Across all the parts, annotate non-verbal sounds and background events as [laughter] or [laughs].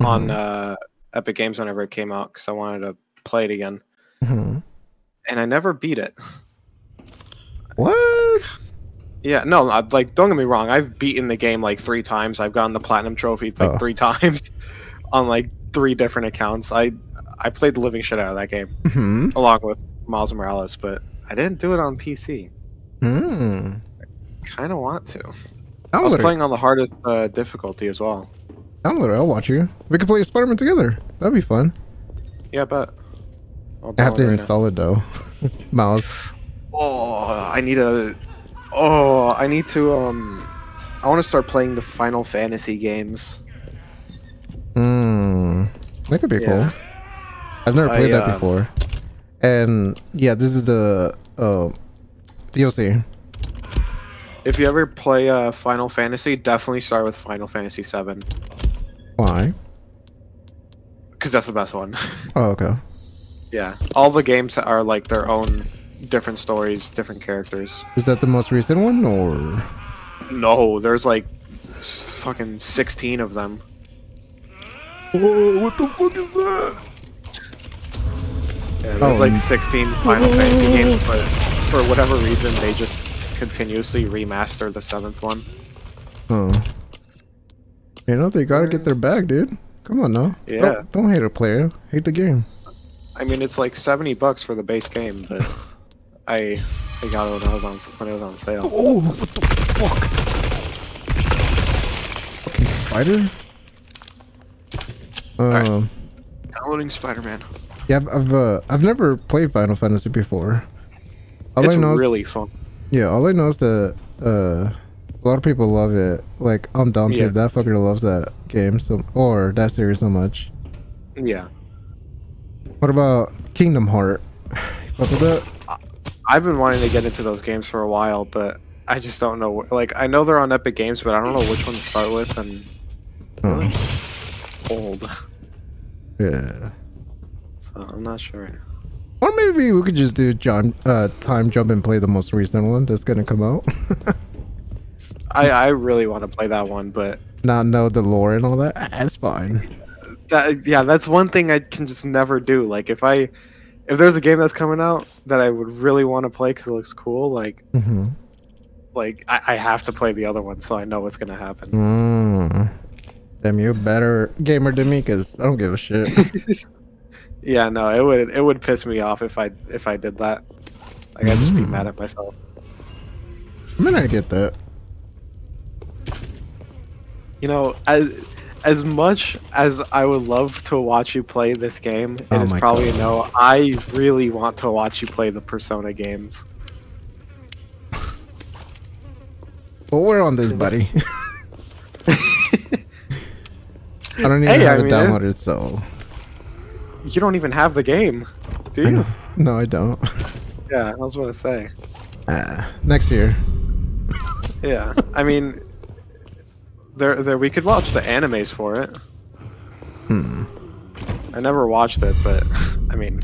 on uh, Epic Games whenever it came out because I wanted to play it again, Mhm. and I never beat it. What? Yeah, no, I- like don't get me wrong. I've beaten the game like three times. I've gotten the platinum trophy like Oh. three [laughs] times on like three different accounts. I I played the living shit out of that game Hmm. along with Miles Morales, but I didn't do it on PC. Hmm. Kind of want to. I'll I was playing on the hardest uh, difficulty as well. I'll let it- I'll watch you. We could play Spider-Man together. That'd be fun. Yeah, but I'll have to right now. install it though. [laughs] Mouse. Oh, I need a. Oh, I need to. Um, I want to start playing the Final Fantasy games. Hmm. That could be Yeah. cool. I've never I, played that uh, before. And yeah, this is the uh, DLC. If you ever play uh, Final Fantasy, definitely start with Final Fantasy VII Why? because that's the best one. [laughs] Oh, okay. yeah, all the games are like their own different stories, different characters. Is that the most recent one, or? No, there's like fucking sixteen of them. Oh, what the fuck is that? Yeah, there's Oh. like 16 Final Fantasy games, but for whatever reason, they just continuously remaster the seventh one. Oh. You know they gotta get their bag, dude. Come on now. Yeah. Don't, don't hate a player. Hate the game. I mean, it's like 70 bucks for the base game, but [sighs] I I got it when I was on when it was on sale. Oh, what the fuck? Fucking spider. Alright. Um. Downloading Spider-Man. Yeah, I've I've, uh, I've never played Final Fantasy before. All It's I know is- really fun. yeah. All I know is that uh, a lot of people love it. Like I'm down to Yeah. that fucker loves that game so or that series so much. Yeah, What about Kingdom Heart? [sighs] Fuck with that? I've been wanting to get into those games for a while, but I just don't know. Like, I know they're on Epic Games, but I don't know which one to start with. And Oh, old, yeah. so I'm not sure. Or maybe we could just do John uh time jump and play the most recent one that's gonna come out. [laughs] I I really want to play that one, but Not know the lore and all that. Ah, That's fine. that yeah, that's one thing I can just never do. Like, if I if there's a game that's coming out that I would really want to play because it looks cool, like hmm like I, I have to play the other one so I know what's gonna happen. Mm. Damn, you a better gamer than me, cause I don't give a shit. [laughs] [laughs] yeah, no, it would it would piss me off if I if I did that. Like I'd just be Mm. mad at myself. I mean, I get that. You know, as as much as I would love to watch you play this game, it is Oh my probably God. a no. I really want to watch you play the Persona games. [laughs] But we're on this, buddy. [laughs] I don't even Hey, I have it mean, downloaded, so You don't even have the game, do you? know. No, I don't. Yeah, I was gonna say. Ah, next year. Yeah, I mean, there, there. We could watch the animes for it. Hmm. I never watched it, but [laughs] I mean,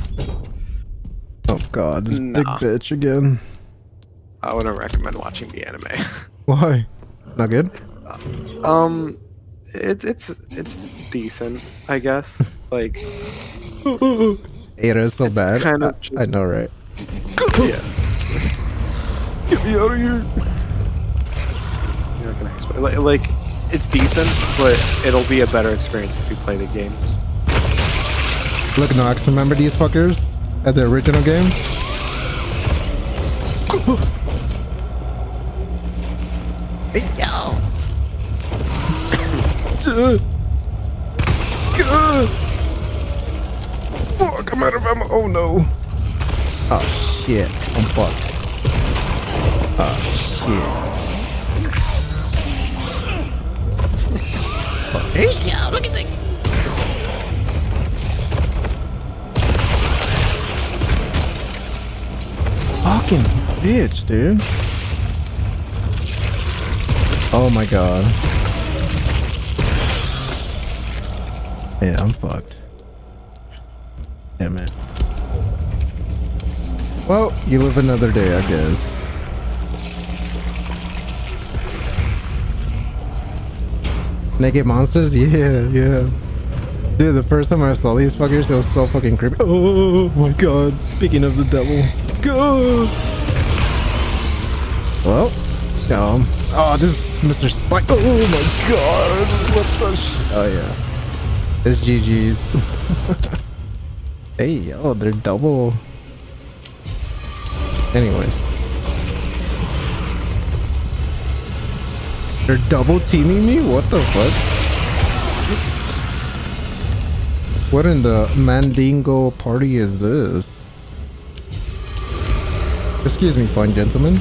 Oh God, this big bitch again. I wouldn't recommend watching the anime. [laughs] Why? Not good. um, it's it's it's decent, I guess. Like, [laughs] Ada is so It's bad. kind of I, just- I know, right? yeah. Get me out of here. You're not gonna expect, like, like, it's decent, but it'll be a better experience if you play the games. Look, Nox, remember these fuckers at the original game? hey, yo! Fuck, I'm out of ammo. Oh no. Oh shit, I'm fucked. Oh shit. Hey, yo, look at that. Fucking bitch, dude. Oh my god. Yeah, I'm fucked. Damn it. Well, you live another day, I guess. Naked monsters? [laughs] Yeah, yeah. Dude, the first time I saw these fuckers, it was so fucking creepy. Oh my god, speaking of the devil. Go! Well, um, oh, this is Mr. Spike. Oh my god, what the sh Oh yeah. It's GG's. [laughs] hey, oh, they're double. Anyways. They're double teaming me? What the fuck? What in the Mandingo party is this? Excuse me, fine gentlemen.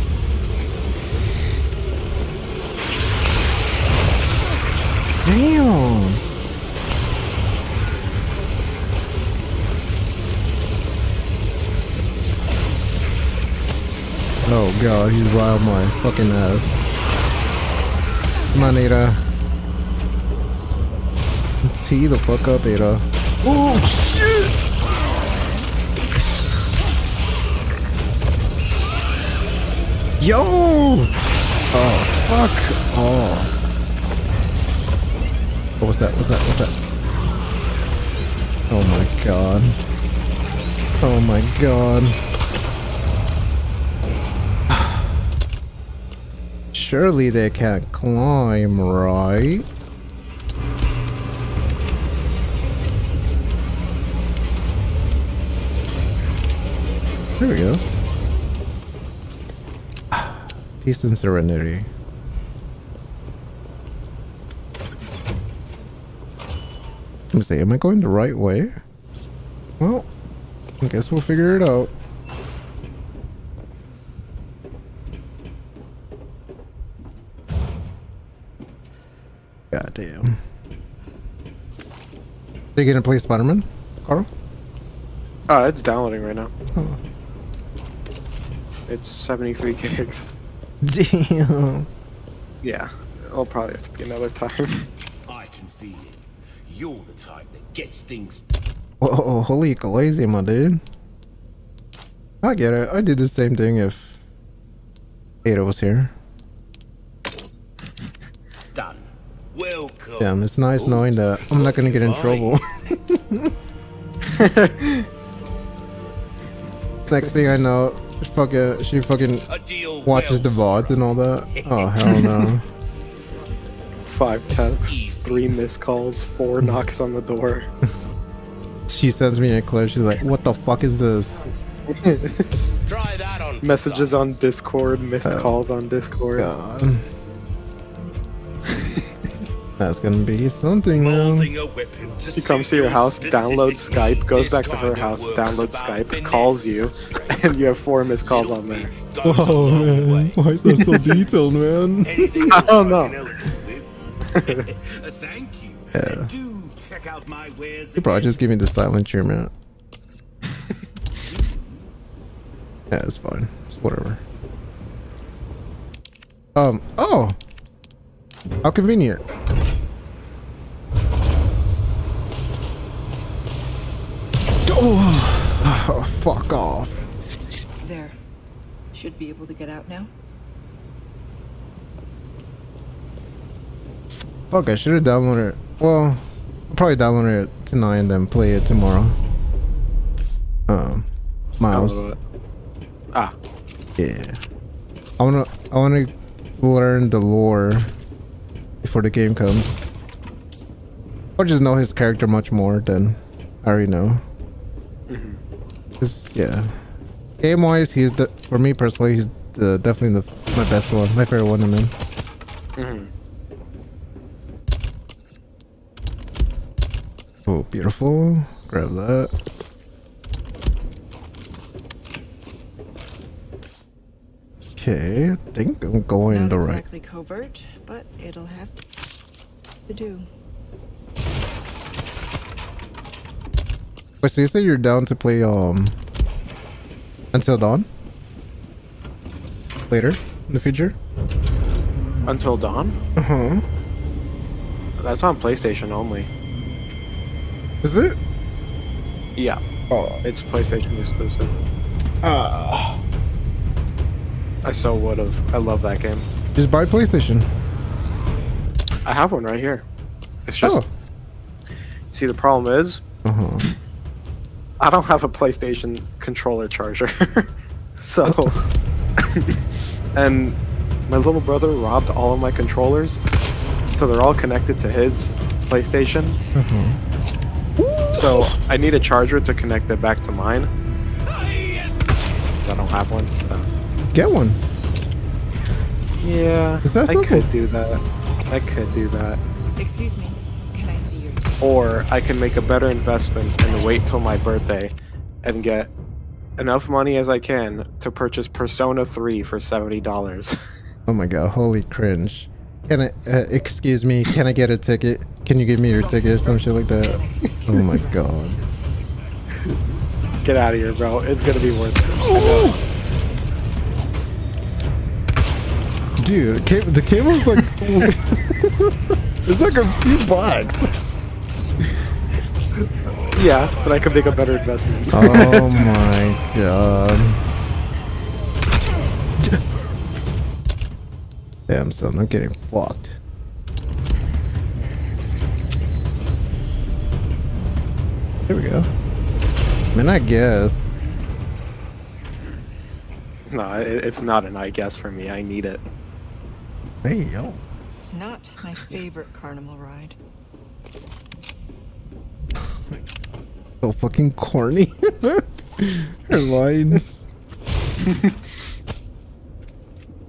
Damn! Oh god, he's riled my fucking ass. On, Ada. Tee the fuck up, Ada. Oh shit! Yo! Oh fuck Oh. What was that? What's that? What's that? Oh my god. Oh my god. Surely they can't climb, right? There we go. Peace and serenity. Let me see, am I going the right way? Well, I guess we'll figure it out. God damn. Are you gonna play Spider-Man, Carl? Oh, it's downloading right now. Oh. It's 73 gigs. Damn. Yeah, I'll probably have to be another time. [laughs] I can feel it. You're the type that gets things. Whoa, holy crazy, my dude. I get it. I did the same thing if Ada was here. Done. Welcome. Damn, it's nice knowing that I'm not gonna get in trouble. [laughs] Next thing I know, fucking she fucking watches the VODs and all that. Oh hell no. [laughs] Five texts, three missed calls, four [laughs] knocks on the door. she sends me a clip. She's like, "What the fuck is this?" Try that on. Messages on Discord, missed uh, calls on Discord. God. That's gonna be something, man. He comes to your house, downloads Skype, goes back to her house, downloads Skype, calls you, [laughs] and you have four missed calls on there. Whoa, man. Why is that so [laughs] detailed, man? [laughs] I don't know. Thank you. Yeah. Do check out my wares. You probably just give me the silent cheer, man. yeah, it's fine. It's whatever. Um, oh! How convenient. Oh, oh, [sighs] fuck off. There. Should be able to get out now. Fuck, I should have downloaded it. Well, I'll probably download it tonight and then play it tomorrow. Um, Miles. Ah. Yeah. I wanna, I wanna learn the lore before the game comes. Or just know his character much more than I already know. Cause yeah, game wise, he's the for me personally, he's the, definitely the my best one, my favorite one. I mean. Mm -hmm. Oh, beautiful. Grab that. Okay, I think I'm going Not the exactly right. exactly covert, but it'll have to do. Wait, so you said you're down to play um until dawn? Later in the future? Until dawn? Uh huh. That's on PlayStation only. Is it? Yeah. Oh, it's PlayStation exclusive. Ah. Uh. I so would have. I love that game. Just buy PlayStation. I have one right here. It's just. Oh. See the problem is, Uh huh. I don't have a PlayStation controller charger. [laughs] so, [laughs] and my little brother robbed all of my controllers, so they're all connected to his PlayStation. Uh huh. So I need a charger to connect it back to mine. I don't have one, so Get one. yeah, I simple? could do that. I could do that, Excuse me. Can I see your or I can make a better investment and wait till my birthday and get enough money as I can to purchase Persona 3 for seventy dollars. [laughs] Oh my god, holy cringe. Can I, uh, excuse me, can I get a ticket? Can you give me your ticket or some shit like that? Oh my god. Get out of here, bro. It's gonna be worth it. Dude, ca- the cable's like. [laughs] it's like a few bucks. [laughs] Yeah, but I could make a better investment. Oh my god. [laughs] Damn, son, I'm not getting fucked. There we go. I mean, I guess. no, it's not an I guess for me. I need it. Hey, yo. Not my favorite carnival ride. So fucking corny. [laughs] Her lines. [laughs]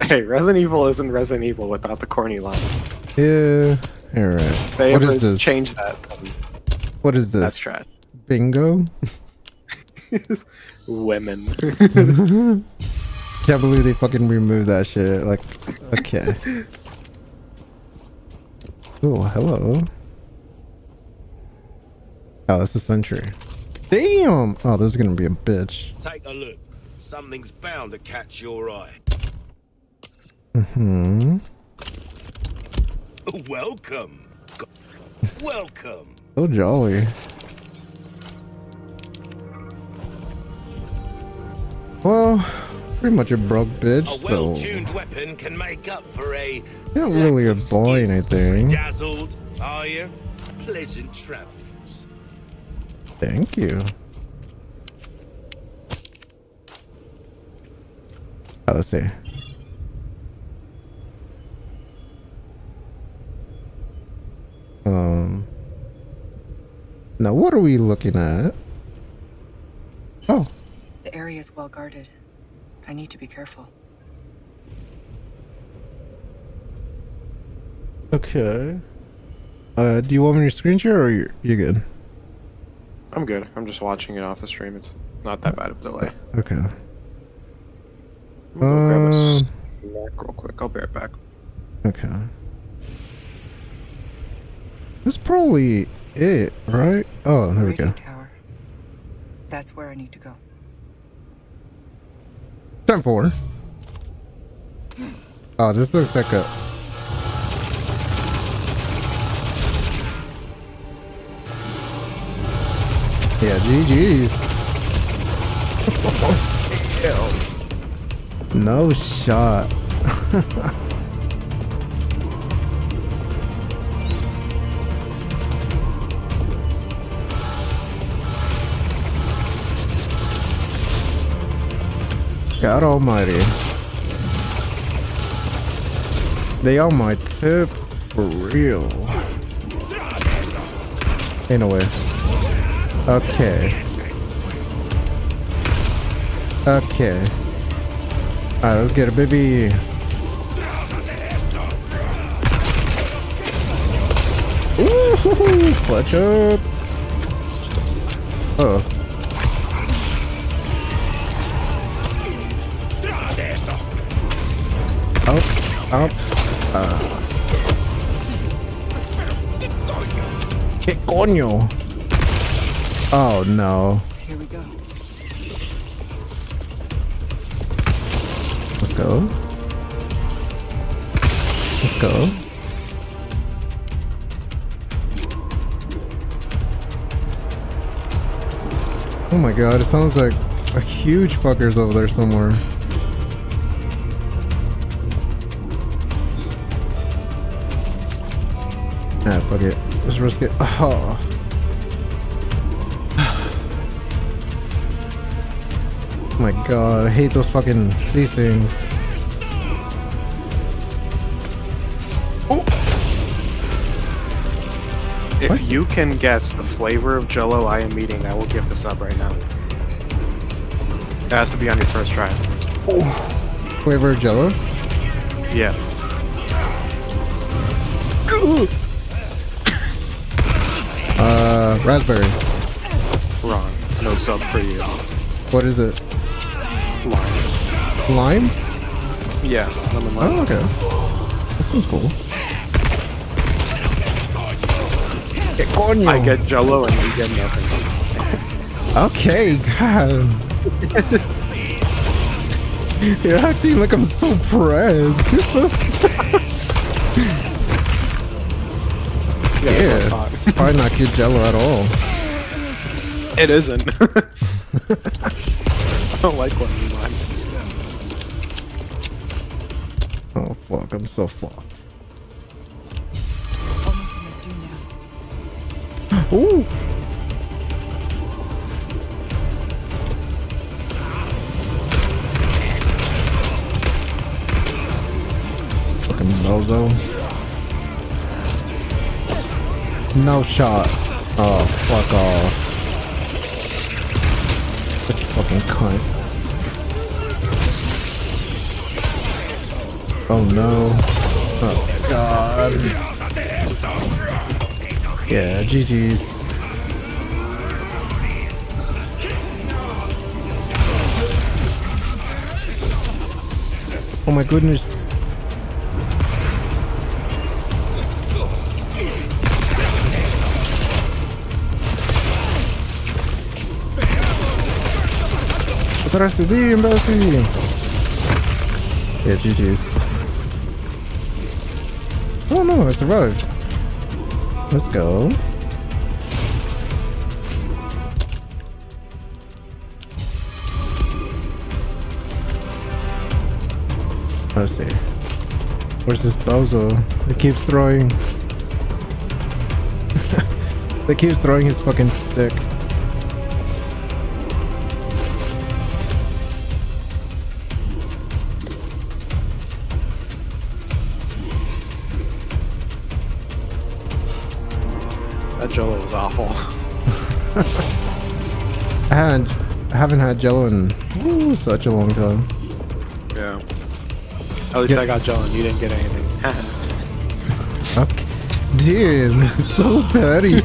Hey, Resident Evil isn't Resident Evil without the corny lines. Yeah. Alright. If they What ever is this? change that, then What is this? that's trash. Bingo? [laughs] Women. Can't believe they fucking removed that shit. Like, okay. Oh, hello. Oh, that's a sentry. Damn! Oh, this is gonna be a bitch. Take a look. Something's bound to catch your eye. Mm-hmm. Welcome. Welcome. So jolly. Well, pretty much a broke bitch, A so well-tuned weapon can make up for a. You're not really a boy, skill. anything. Dazzled, are you? Pleasant travels. Thank you. Oh, let's see. Um. Now, what are we looking at? Oh, The area is well guarded. I need to be careful. okay. Uh, do you want me to screen share or you're, you good? I'm good. I'm just watching it off the stream. It's not that bad of a delay. Okay. I'm gonna grab a Um, real quick. I'll be right back. Okay. That's probably it, right? Oh, there we go. tower. That's where I need to go. Time for. Oh, this looks like a. Yeah, GG's. Damn. [laughs] no shot. [laughs] God almighty. They on my tip for real. No way. Okay. Okay. Alright, let's get it, baby. Ooh, clutch up. Uh oh. Up, up, uh. ¿Qué coño? Oh no. Here we go. Let's go. Let's go. Oh my god, it sounds like a huge fucker's over there somewhere. risk it. Oh. oh. my god, I hate those fucking these things. Oh. If what? you can guess the flavor of Jello I am eating, I will give this up right now. It has to be on your first try. Oh. Flavor of Jello? Yeah. Raspberry. Wrong. No sub for you. What is it? Lime. Lime? Yeah, lemon lime. Oh, okay. This seems cool. Que coño? I get Jello and you get nothing. [laughs] Okay, God. [laughs] You're acting like I'm so pressed. [laughs] yeah, hot. Probably not good Jello at all. It isn't. [laughs] I don't like lemon lime. Oh fuck, I'm so fucked. Only to let you. Ooh. Fucking bozo. No shot. Oh, fuck off. Fucking cunt. Oh no. Oh god. Yeah, GG's. Oh my goodness. Embarrassed to thee, embarrassed to. Yeah, GG's. Oh no, it's a road. Let's go. Let's see. Where's this bozo? He keeps throwing. [laughs] he keeps throwing his fucking stick. Jello in ooh, such a long time. Yeah. At least. I got Jello and you didn't get anything. [laughs] Okay. Dude, so petty. [laughs]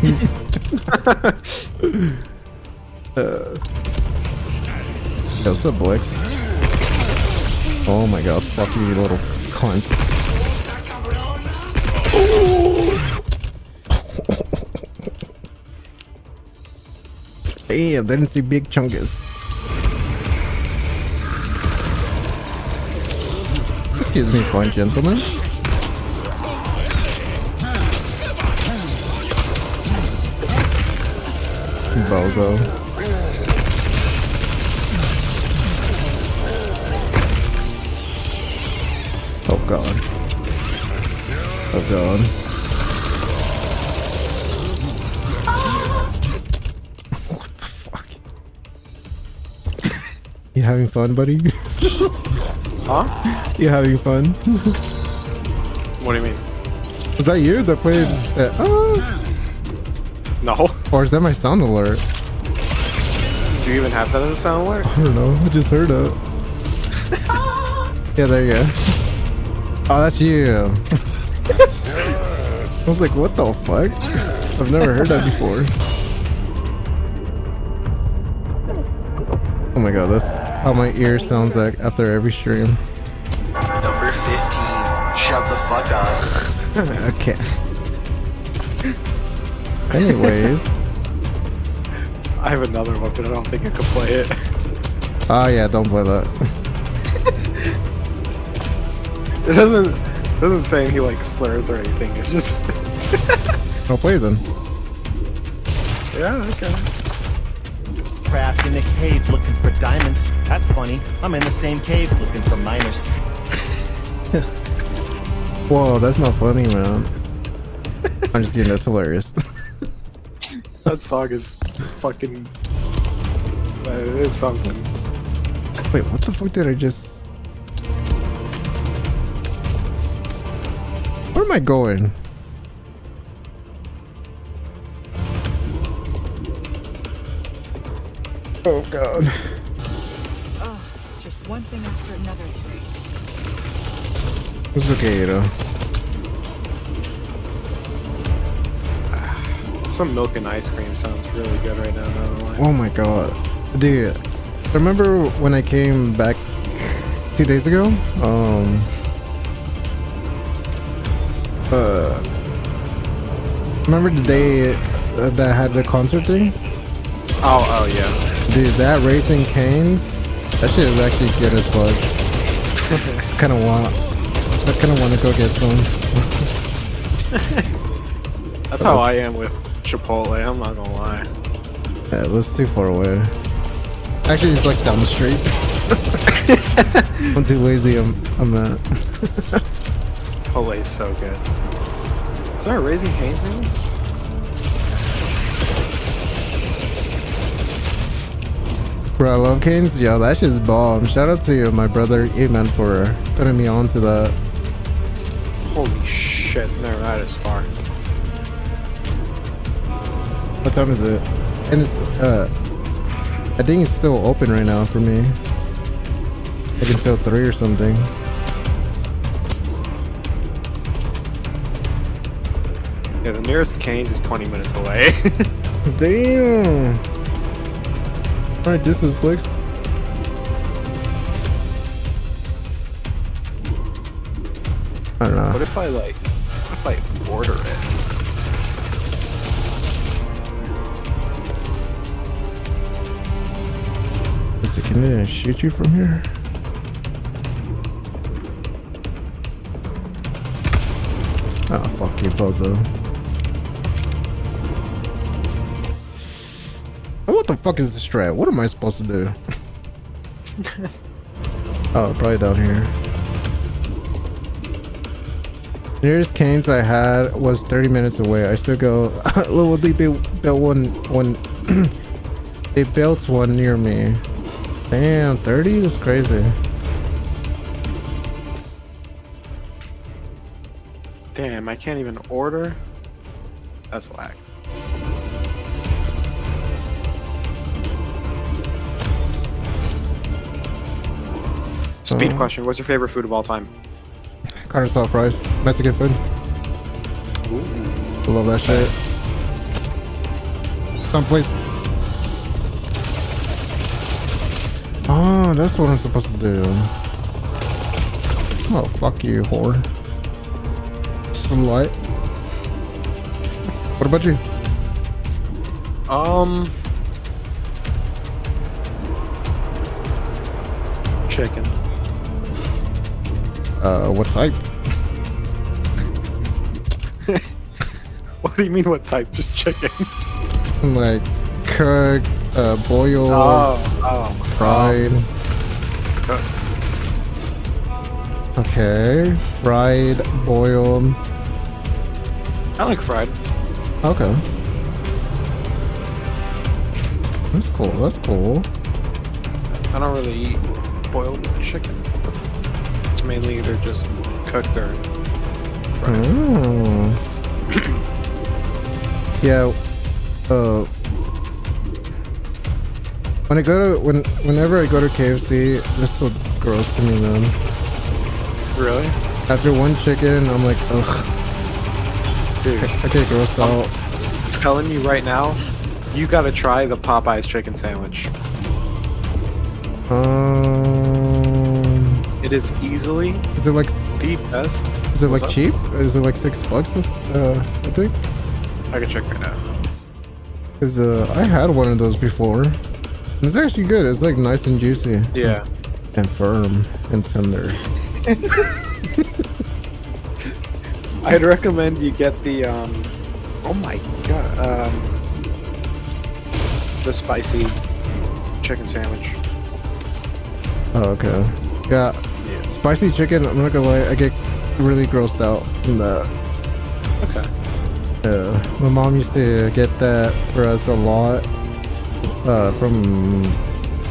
uh, yo, what's up, Blix? Oh my god, fuck you, you little cunt. [laughs] Damn, they didn't see Big Chungus. Excuse me, fine gentlemen. Bozo. Oh god. Oh god. what the fuck? [laughs] You having fun, buddy? [laughs] huh? You're having fun? What do you mean? Was that you that played that? Oh. Ah. No? Or is that my sound alert? Do you even have that as a sound alert? I don't know. I just heard it. yeah, there you go. Oh, that's you. [laughs] I was like, what the fuck? I've never heard that before. Oh my god, that's how my ear sounds like after every stream. Number 15. Shut the fuck up. [laughs] okay. Anyways. [laughs] I have another one, but I don't think I can play it. Oh yeah, don't play that. [laughs] It doesn't it doesn't say he like slurs or anything. It's just I'll play then. yeah, okay. Trapped in a cave looking for diamonds. That's funny. I'm in the same cave looking for miners. [laughs] Whoa, that's not funny, man. I'm just kidding, that's hilarious. [laughs] That song is fucking uh, it's something. Wait, what the fuck did I just... Where am I going? Oh god. Oh, it's just one thing after another today. It's okay, though. Some milk and ice cream sounds really good right now. Not gonna lie. Oh my god. Dude, remember when I came back two days ago? Um. Uh. Remember the day uh, that had the concert thing? Oh, oh yeah. Dude, that Raising Cane's, that shit is actually good as fuck. I kind of want, I kind of want to go get some. [laughs] That's how I am with Chipotle. I'm not gonna lie. Yeah, that's too far away. Actually, it's like down the street. [laughs] I'm too lazy. I'm, I'm not. Chipotle is so good. Is there a Raising Cane's? Bro, I love Canes. Yo, that shit's bomb. Shout out to you, my brother Amen, for putting me on to that. Holy shit! Never that is far. What time is it? And it's, uh, I think it's still open right now for me. Like until 3 or something. Yeah, the nearest Cane's is 20 minutes away. [laughs] Damn! Alright, this is Blix. I don't know. what if I like? What if I order it? Is it, gonna shoot you from here? Oh, fuck you, bozo. Fuck is this strat? What am I supposed to do? [laughs] oh, probably down here. Nearest canes I had was 30 minutes away. I still go. [laughs] Little they built built one one. [clears throat] they built one near me. Damn, 30? That's crazy. Damn, I can't even order. That's whack. Speed Uh. question: What's your favorite food of all time? Carter soft rice, Mexican food. Love that shit. Someplace. Oh, that's what I'm supposed to do. Oh, fuck you, whore. Some light. What about you? Um, chicken. Uh, what type? [laughs] What do you mean? What type? Just chicken. [laughs] Like, cooked, uh, boiled, Oh, oh, fried. Okay, fried, boiled. I like fried. Okay. That's cool. That's cool. I don't really eat boiled chicken. Mainly either just cooked or fried. Oh. yeah. Uh. When I go to when whenever I go to KFC, this is so gross to me, man. Really? After one chicken, I'm like, ugh, Dude, I get grossed out. Telling you right now, you gotta try the Popeyes chicken sandwich. Um, It is easily is it like the best. is it like up? cheap? Is it like six bucks? Uh, I think. I can check right now. Cause uh, I had one of those before. It's actually good. It's like nice and juicy. Yeah. And firm and tender. [laughs] I'd recommend you get the um oh my god um the spicy chicken sandwich. Oh, okay. Yeah. Spicy chicken, I'm not gonna lie, I get really grossed out from that. Okay. Yeah. My mom used to get that for us a lot. Uh, from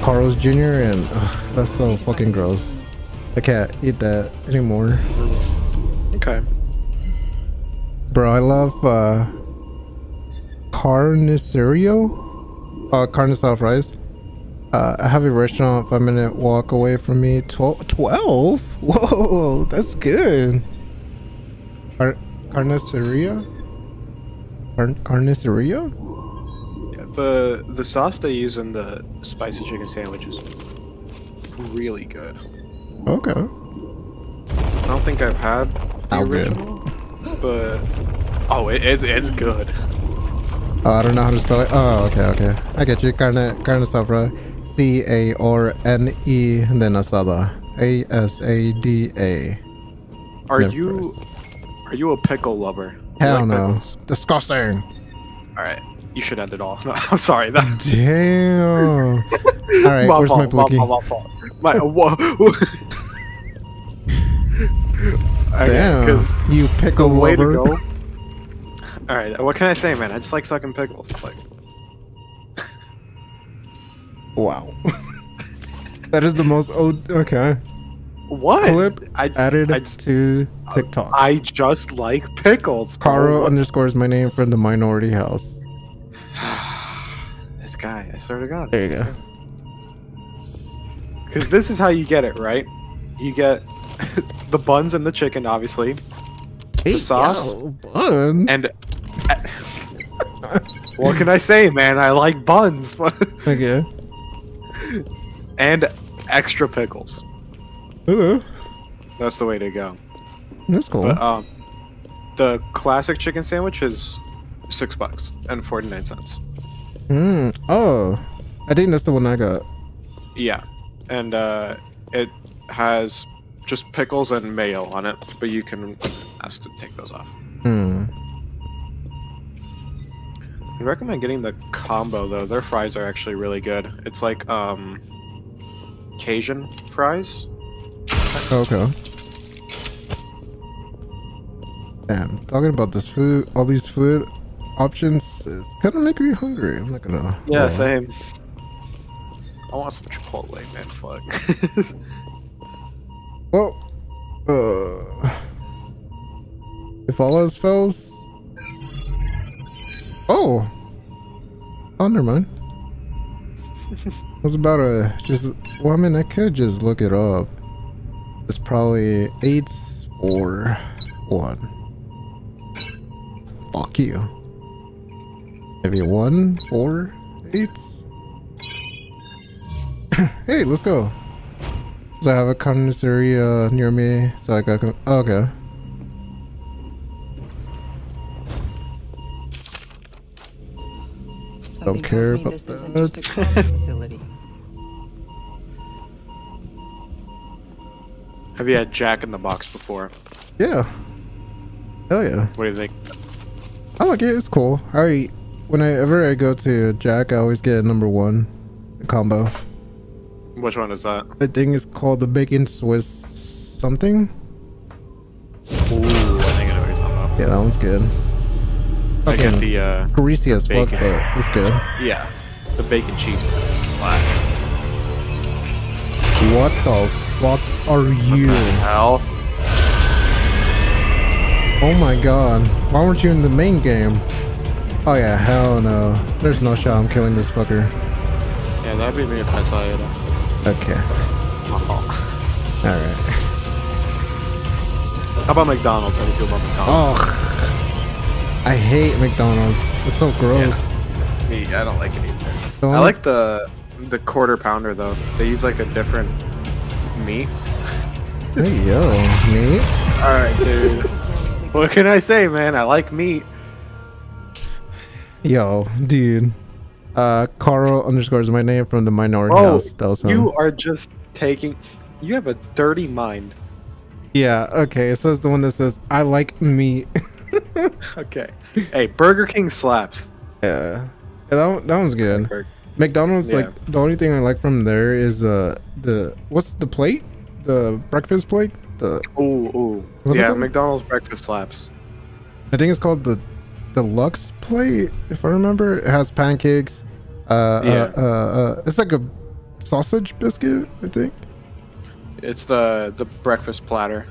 Carl's Jr. and ugh, that's so fucking gross. I can't eat that anymore. Okay. Bro, I love uh Carnicerio? Uh carne fries. Uh, I have a restaurant five minute walk away from me. Twelve? 12? Whoa, that's good. Car Carniceria? Car Carniceria? Yeah, the the sauce they use in the spicy chicken sandwich is really good. Okay. I don't think I've had the How good? original, but oh, it, it's it's good. Oh, I don't know how to spell it. Oh, okay, okay. I get you. Carne, carne safra. C A R N E, then asada. A S A D A. Are Never you are you a pickle lover? Hell like no. pickles? Disgusting. All right, you should end it all. No, [laughs] I'm sorry. That, [laughs] Damn. [laughs] All right, where's my fault, blicky? My, my fault. My whoa. Okay, Damn. 'cause You pickle lover. All right, what can I say, man? I just like sucking pickles. Like, Wow. [laughs] that is the most. old. okay. what? Clip I added I to TikTok. I just like pickles. Caro underscores my name from the minority house. [sighs] this guy, I swear to God. There you go. Because this is how you get it, right? You get [laughs] the buns and the chicken, obviously, Hey, sauce? yo, buns. and uh, [laughs] what can I say, man? I like buns, okay. And extra pickles. Okay. That's the way to go. That's cool. But um, the classic chicken sandwich is six bucks and forty nine cents. Hmm. Oh, I think that's the one I got. Yeah, and uh, it has just pickles and mayo on it, but you can ask to take those off. Hmm. I recommend getting the combo though. Their fries are actually really good. It's like um Cajun fries. Okay. Damn, talking about this food, all these food options is kind of making me hungry. I'm not gonna. Yeah, lie. same. I want some Chipotle, man. Fuck. [laughs] Well, uh, if all else fails, oh, oh, never mind. [laughs] I was about to just. Well, I mean, I could just look it up. It's probably eight or one. Fuck you. Maybe one, four, eight. [coughs] hey, let's go. So I have a carniceria uh, near me, so I got. Oh, okay. Something care tells me about this isn't just a that. facility. Have you had Jack in the Box before? Yeah. Hell yeah. What do you think? I like it. It's cool. I whenever I go to Jack, I always get number one combo. Which one is that? The thing is called the bacon Swiss something. Ooh, I think I know what you're talking about. Yeah, that one's good. I Fucking the uh, greasy as fuck, but it's good. yeah, the bacon cheeseburger slaps. What the fuck are you? Hell, Oh my god. Why weren't you in the main game? Oh yeah, hell no. There's no shot I'm killing this fucker. yeah, that'd be me if I saw it. Okay. Fault. Alright. How about McDonald's? How do you feel about McDonald's? Oh. I hate McDonald's. It's so gross. Me, I don't like it either. The I like the the quarter pounder though. They use like a different meat. Hey yo, meat? All right, dude. This is where we say what can I say, man? I like meat. Yo, dude. Uh, Carl underscores my name from the minority Bro, house. That was him. You are just taking. You have a dirty mind. Yeah, okay. It says the one that says I like meat. [laughs] [laughs] Okay. Hey, Burger King slaps. yeah. yeah that, one, that one's good. Burger- McDonald's, Yeah. like the only thing I like from there is uh the what's the plate? The breakfast plate? The Ooh, ooh. Yeah. McDonald's breakfast slaps. I think it's called the deluxe plate, if I remember. It has pancakes. Uh, Yeah. uh, uh, uh, it's like a sausage biscuit, I think. It's the the breakfast platter.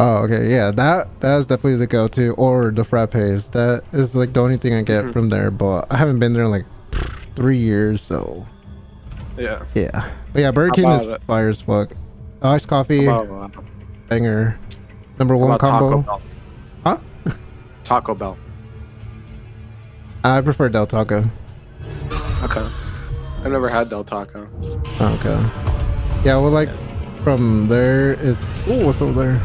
Oh, okay, yeah, that that is definitely the go-to, or the frappes. That is like the only thing I get Mhm. from there, but I haven't been there in like three years, so Yeah. yeah. But yeah, Burger King is it? fire as fuck. Iced coffee, uh, banger, number one Taco combo. Bell? Huh? Taco Bell. I prefer Del Taco. Okay. I've never had Del Taco. Okay. Yeah, well, like from there is. Oh, what's over there?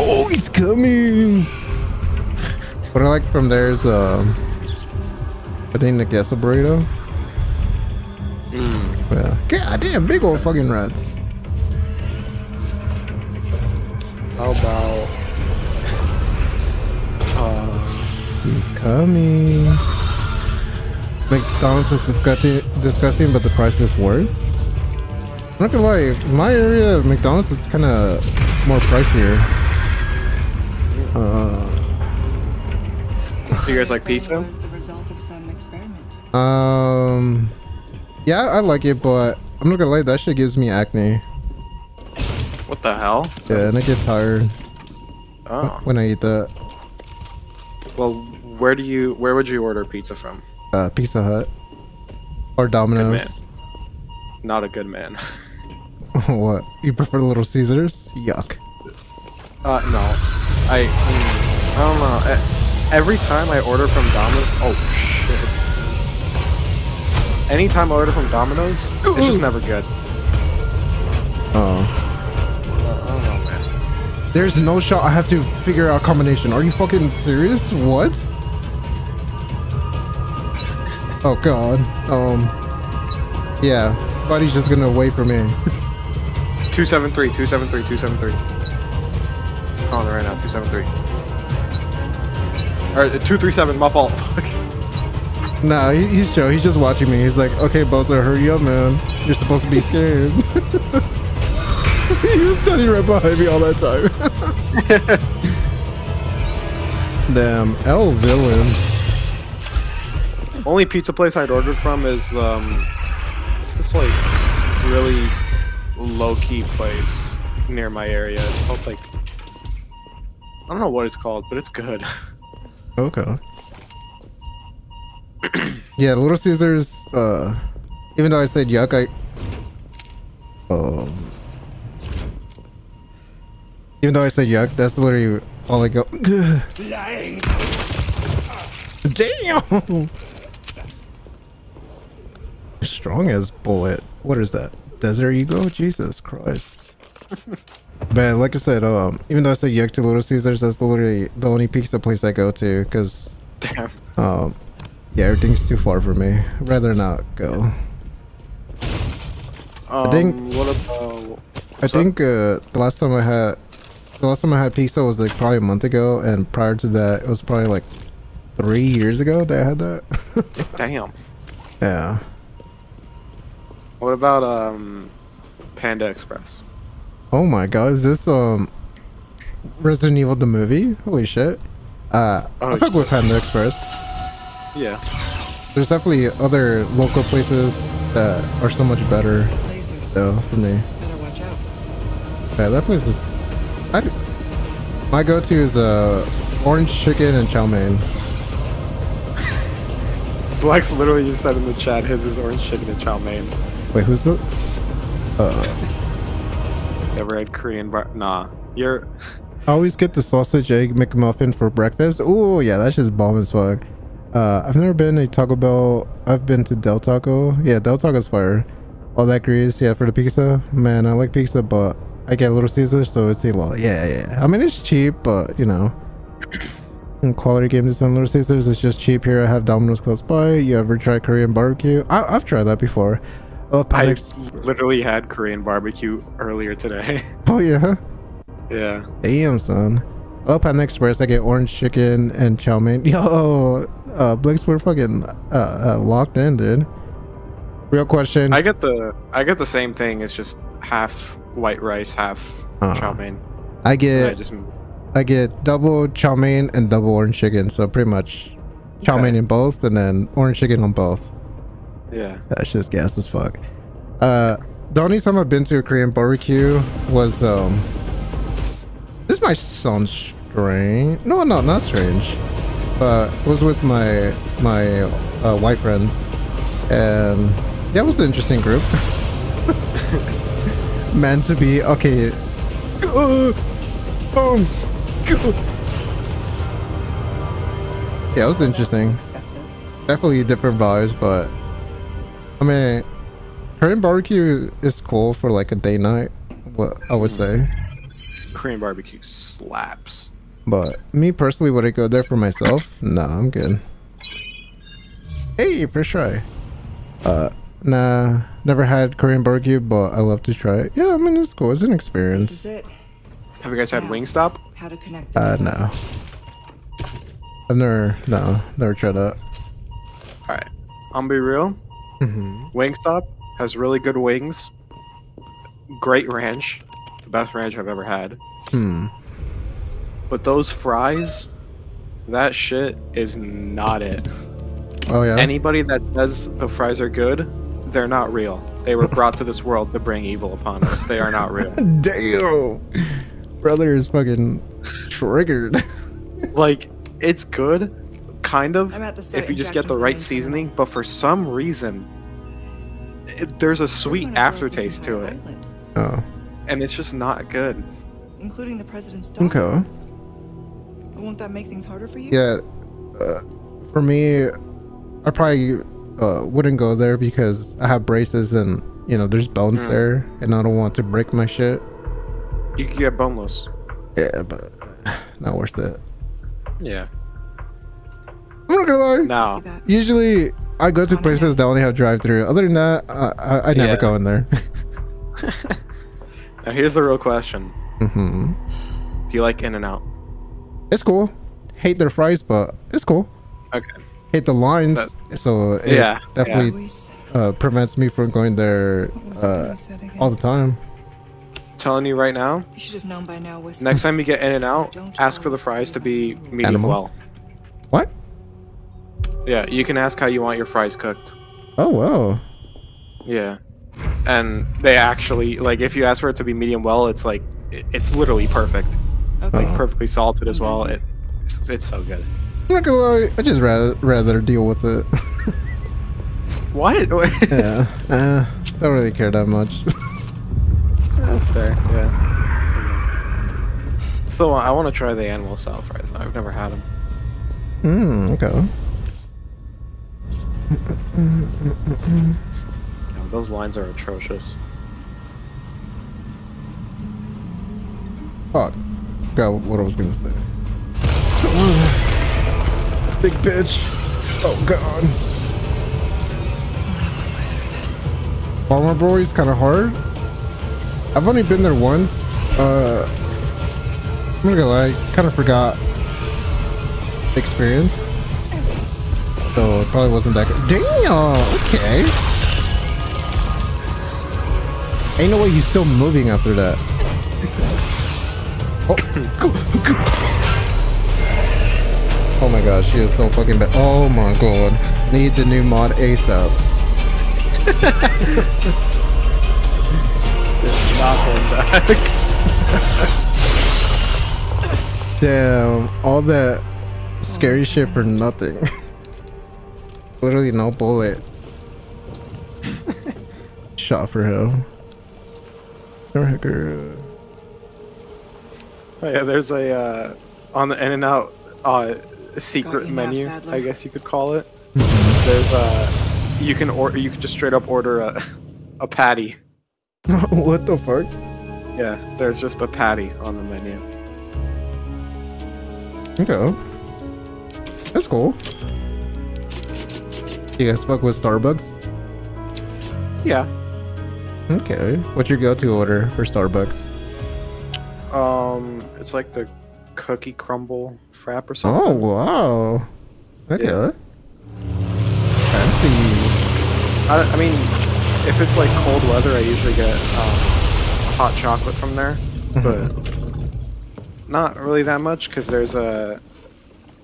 Oh, he's coming. What I like from there is um, I think the queso burrito. Mm. Yeah. God damn, big old fucking rats. How about? Uh, [laughs] He's coming. McDonald's is disgusting, disgusting, but the price is worth. I'm not gonna lie, my area, of McDonald's is kind of more pricier. Uh, do you guys like pizza? Was the result of some experiment. Um, yeah, I like it, but I'm not gonna lie, that shit gives me acne. What the hell? Yeah, and I get tired Oh. when I eat that. Well, where do you? Where would you order pizza from? Uh, Pizza Hut or Domino's. man. Not a good man. [laughs] what? You prefer Little Caesars? Yuck. Uh, no. I. mm, I don't know. Every time I order from Domino's, oh shit. Anytime I order from Domino's, it's just never good. Oh. Uh, I don't know, man. There's no shot. I have to figure out a combination. Are you fucking serious? What? Oh god. Um. Yeah. Buddy's just gonna wait for me. [laughs] 273, 273, 273. Calling it right now, 273. Alright, 237, my fault. [laughs] Fuck. nah, he, he's chill. He's just watching me. He's like, okay, Bowser, hurry up, man. You're supposed to be scared. [laughs] he was standing right behind me all that time. [laughs] Damn, L villain. Only pizza place I'd ordered from is, um, it's this, like, really low-key place near my area. It's called, like, I don't know what it's called, but it's good. [laughs] Okay. yeah, Little Caesars. Uh, even though I said yuck, I. Um. Even though I said yuck, that's literally all I go. Lying. [laughs] Damn. Strong as bullet. What is that? Desert Eagle? Jesus Christ. [laughs] but like I said, um, even though I said yuck to Little Caesars, that's literally the only pizza place I go to because Damn. um, yeah, everything's too far for me. I'd rather not go. Um, think- What about... I think uh, the last time I had, the last time I had pizza was like probably a month ago, and prior to that, it was probably like three years ago that I had that. [laughs] Damn. yeah. What about, um, Panda Express? Oh my god, is this um Resident Evil the movie? Holy shit. Uh Oh, I fuck with Panda Express. Yeah. There's definitely other local places that are so much better though for me. Better watch out. Yeah, that place is I my go-to is uh orange chicken and chow mein. [laughs] Black's literally just said in the chat, his is orange chicken and chow mein. Wait, who's the uh Ever had Korean bar? Nah. You're... [laughs] I always get the sausage egg McMuffin for breakfast. Oh yeah, that's just bomb as fuck. Uh, I've never been to Taco Bell. I've been to Del Taco. Yeah, Del Taco's fire. All that grease, yeah, for the pizza. Man, I like pizza, but I get a Little Caesar, so it's a lot. Yeah, yeah. I mean, it's cheap, but you know, in quality game design, Little Caesars is just cheap here. I have Domino's close by. You ever try Korean barbecue? I, I've tried that before. Oh, I literally had Korean barbecue earlier today. [laughs] oh yeah. yeah. Damn, son. Oh, Panda Express, I get orange chicken and chow mein. [laughs] Yo, uh, Blinks, we're fucking uh, uh, locked in, dude. Real question. I get the I get the same thing. It's just half white rice, half Uh, chow mein. I And I get just I get double chow mein and double orange chicken, so pretty much chow Okay. mein in both, and then orange chicken on both. Yeah. That's just gas as fuck. Uh, the only time I've been to a Korean barbecue was um. This might sound strange. No, no, not strange. But it was with my my uh, white friends, and it was an interesting group. [laughs] Meant to be okay. Uh, um, yeah, it was interesting definitely different vibes, but I mean, Korean barbecue is cool for like a day night. What I would say, Korean barbecue slaps. but me personally, would I go there for myself? Nah, I'm good. Hey, for sure. Uh, nah, never had Korean barbecue, but I love to try it. Yeah, I mean it's cool. It's an This experience. is it. Have you guys had Yeah. Wingstop? How to connect the Uh, no. I've never, no, never tried that. Alright. I'm be real. Hmm Wingstop has really good wings. Great ranch. The best ranch I've ever had. Hmm. But those fries, that shit is not it. Oh yeah. Anybody that says the fries are good, they're not real. They were brought to this world to bring evil upon us. They are not real. [laughs] Damn. Brother is fucking triggered. [laughs] Like, it's good, kind of, I'm at the if you just get the right the main seasoning, but for some reason, it, there's a sweet gonna blow up this aftertaste to it. island, oh. And it's just not good. including the president's daughter. Okay. Won't that make things harder for you? Yeah, uh, for me, I probably uh, wouldn't go there because I have braces and you know there's bones Mm. there, and I don't want to break my shit. You can get boneless. Yeah, but [sighs] not worth it. Yeah. I'm not gonna lie. Now, Usually, I go to On places that only have drive-through. Other than that, I, I, I never Yeah. go in there. [laughs] now here's the real question: hmm Do you like In and Out? It's cool. Hate their fries, but it's cool. Okay. Hate the lines, so it Yeah, definitely Always. uh, prevents me from going there What was it uh, you said again? all the time. Telling you right now, You should have known by now, Winston. next time you get In and Out, Don't ask for the fries to be be medium Animal? well. What? Yeah, you can ask how you want your fries cooked. Oh wow. Yeah. And they actually like if you ask for it to be medium well, it's like it, it's literally perfect. Okay. Uh-huh. Perfectly salted as well. It it's, it's so good. I'm not gonna lie, I just rather rather deal with it. [laughs] What? [laughs] yeah, uh, don't really care that much. [laughs] That's fair. Yeah. So I want to try the animal style fries. I've never had them. Hmm. Okay. Those lines are atrocious. Fuck. Forgot what I was gonna say. [sighs] Big bitch. Oh god. Farmer Boy is kind of hard. I've only been there once. Uh, I'm not gonna lie, kind of forgot experience. So it probably wasn't that good. Damn. Okay. Ain't no way he's still moving after that. Oh, [coughs] oh my gosh, she is so fucking bad. Oh my god. Need the new mod ASAP. Not going back. Damn, all that scary shit for nothing. [laughs] Literally no bullet. [laughs] Shot for him. Hacker. Oh, yeah, there's a uh, on the In and Out uh, secret menu, Saddler. I guess you could call it. There's uh, you can order, you can just straight up order a a patty. [laughs] what the fuck? Yeah, there's just a patty on the menu. Okay. That's cool. You guys fuck with Starbucks? Yeah. Okay. What's your go-to order for Starbucks? Um, it's like the cookie crumble frap or something. Oh wow. Okay. Yeah. Fancy. I, I mean, if it's like cold weather, I usually get um, hot chocolate from there, but not really that much because there's a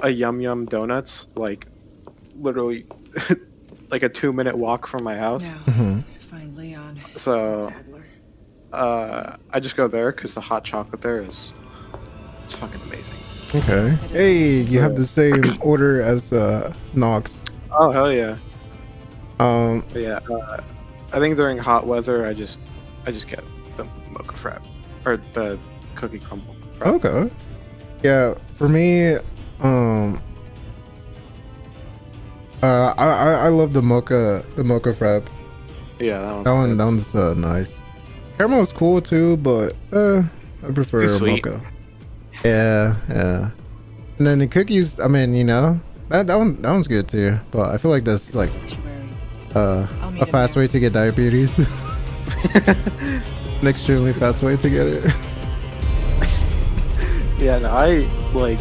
a yum yum donuts like literally [laughs] like a two minute walk from my house. Now, Mhm. find Leon. So uh, I just go there because the hot chocolate there is it's fucking amazing. Okay. Hey, you have the same order as uh Nox. Oh hell yeah! Um, But yeah, uh, I think during hot weather, I just I just get the mocha frap or the cookie crumble. Frap. okay. Yeah, for me, um, uh, I I, I love the mocha the mocha frap. Yeah, that one's That one good. that one's uh, nice. Caramel is cool too, but uh, I prefer sweet. mocha. Yeah, yeah. And then the cookies, I mean, you know, that that one that one's good too. But I feel like that's like uh a fast way to get diabetes. [laughs] [laughs] An extremely fast way to get it. Yeah, no, I like.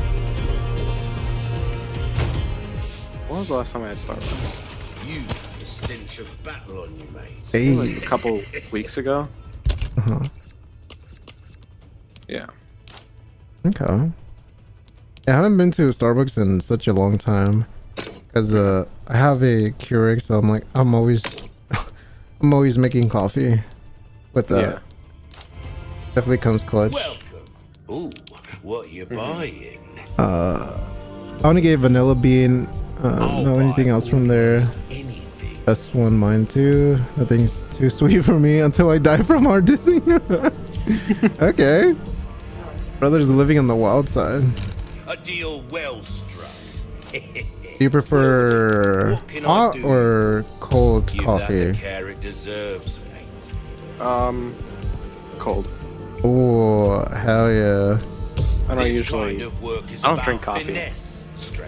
Was the last time I had Starbucks? You have the stench of battle on you, mate. Hey. Like a couple weeks ago. Uh-huh. Yeah. Okay. Yeah, I haven't been to a Starbucks in such a long time. Cause uh, I have a Keurig, so I'm like, I'm always, [laughs] I'm always making coffee. With that, Yeah. definitely comes clutch. Welcome. Ooh, what you buying? Uh, I only to get vanilla bean. Uh, I'll no buy anything else from there. almost Anything. That's one mine too. Nothing's too [laughs] sweet for me until I die from heart disease. [laughs] okay. Brothers living on the wild side. A deal well struck. Do [laughs] you prefer What can I hot do? or cold Give that coffee? the care it deserves, mate. Um, cold. Oh, hell yeah. I don't This usually. kind of work is I don't drink coffee. finesse, stranger.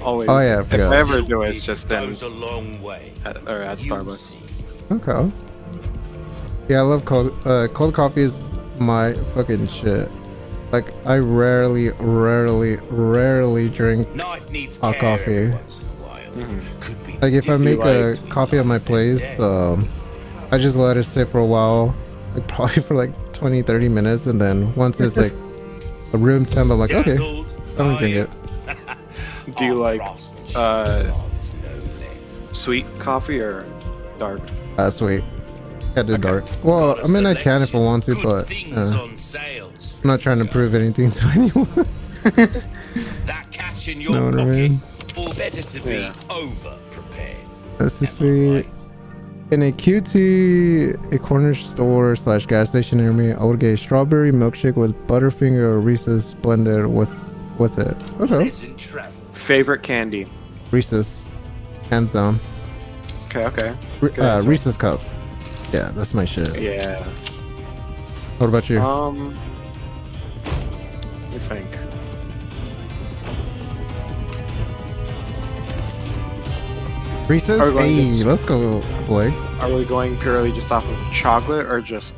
Always. Oh, yeah, I If. I ever do it, it's just in a long way. at, or at Starbucks. Okay. Yeah, I love cold. Uh, cold coffee is my fucking shit. Like, I rarely, rarely, rarely drink. Knife needs Hot coffee. every once in a while. Could Like, if I make a coffee at my place, um, I just let it sit for a while. Like, [laughs] probably for like 20, 30 minutes. And then once it's like [laughs] a room temp, I'm like, okay, I'm gonna drink it. Do you like uh, demands no less. sweet coffee or dark? Uh, sweet. I do dark. Well, I mean, I can if I want to, but uh, I'm not trying to prove anything to anyone. [laughs] [laughs] that cash in your Know what I mean? or better to be Yeah. over prepared. That's the sweet. In a QT, a corner store slash gas station near me, I would get a strawberry milkshake with Butterfinger or Reese's blended with with it. Okay, Pleasant travel. Favorite candy? Reese's, hands down. Okay, okay. Good uh, answer. Reese's cup. Yeah, that's my shit. Yeah. What about you? Um. Let me think. Reese's. are we going Hey, to- let's go, Blake's. Are we going purely just off of chocolate or just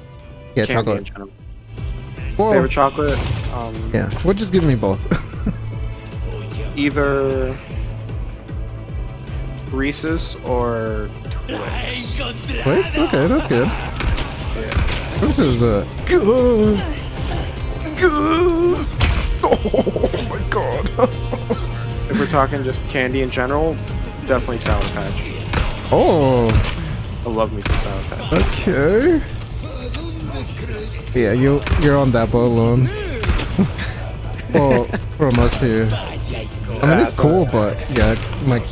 Yeah, candy in chocolate. general? Favorite chocolate? Um, yeah. Well, just give me both. [laughs] either Reese's or Twix. Twix. Okay, that's good. Yeah. This is a good. Good. [laughs] Oh my god. If we're talking just candy in general, definitely Sour Patch. Oh, I love me some Sour Patch. okay. Yeah, you you're on that boat alone. [laughs] well, from us too. I mean, it's cool, but yeah, like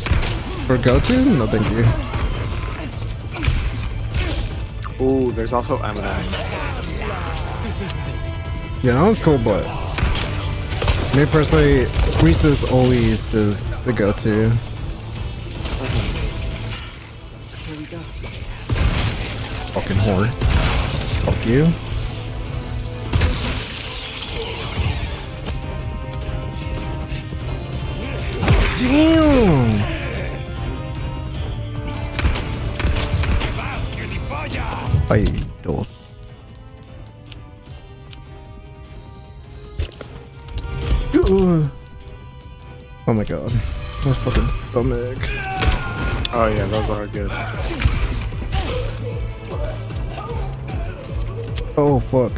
for go to, no, thank you. Ooh, there's also M&M's. Yeah, that one's cool, but me personally, Reese's always is the go-to. Here we go. Fucking whore. Fuck you. Damn! Ay, dos. Ugh. Oh my god. My fucking stomach. Oh yeah, those are good. Oh fuck.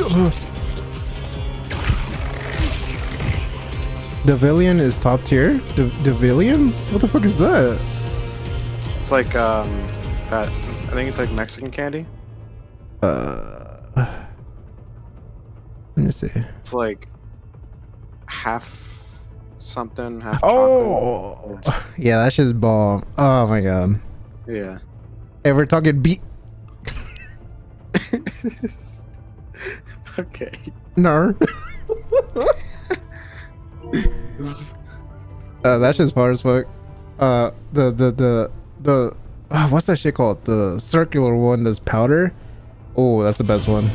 Ugh. Duvalin is top tier? De Duvalin? What the fuck is that? It's like um that. I think it's like Mexican candy. Uh, let me see. It's like half something, half Oh, [laughs] yeah, that's just bomb. Oh my god. Yeah. Hey, we're talking beat. [laughs] okay. No. [laughs] Uh, that's just far as fuck. Uh, the the the the uh, what's that shit called? The circular one that's powder. Oh, that's the best one.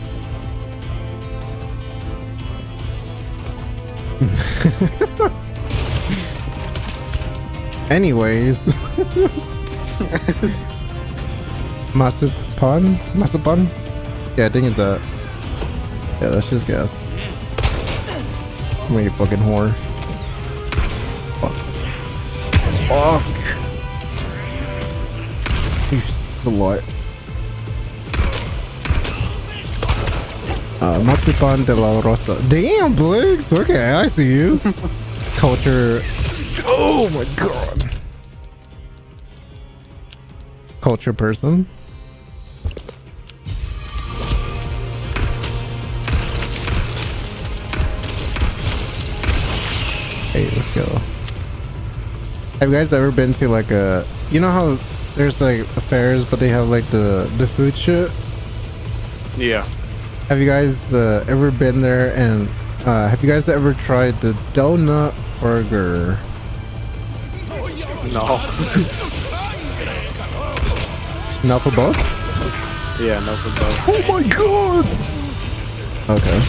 [laughs] Anyways, [laughs] Mazapan, Mazapan. Yeah, I think it's that. Yeah, that's just gas. You fucking whore. Fuck. Fuck. You slut. Uh, Mazapan de la Rosa. Damn, Blix! Okay, I see you. [laughs] Culture. Oh my god. Culture person. Hey, let's go. Have you guys ever been to like a, you know how there's like affairs, but they have like the the food shit. Yeah. Have you guys uh, ever been there and uh, have you guys ever tried the donut burger? No. [laughs] Not for both? yeah, no for both. Oh my god! Okay.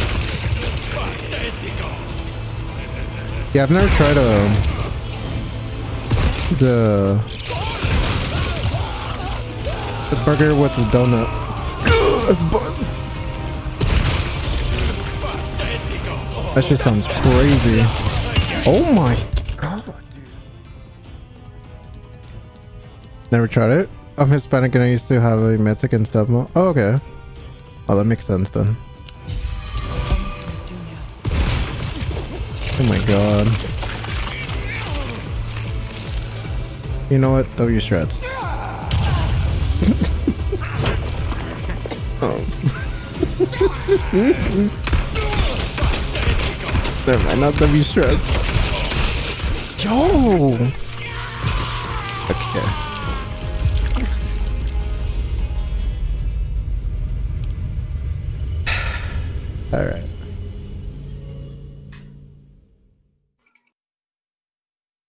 Yeah, I've never tried um the the burger with the donut. It's buns. That just sounds crazy. Oh my god, dude. Never tried it? I'm Hispanic and I used to have a Mexican stepmom. Oh, okay. Oh, that makes sense then. Oh my god. You know what? W shreds. [laughs] oh. [laughs] Never mind, not W shreds. Yo! Okay. [sighs] Alright.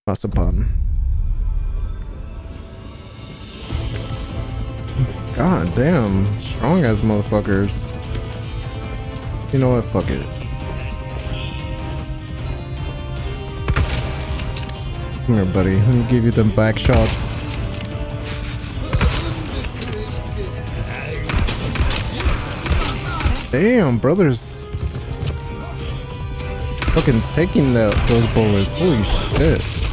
Mazapan. God damn. Strong as motherfuckers. You know what? Fuck it. Come here, buddy. Let me give you them back shots. Damn, brothers. Fucking taking the, those bullets. Holy shit.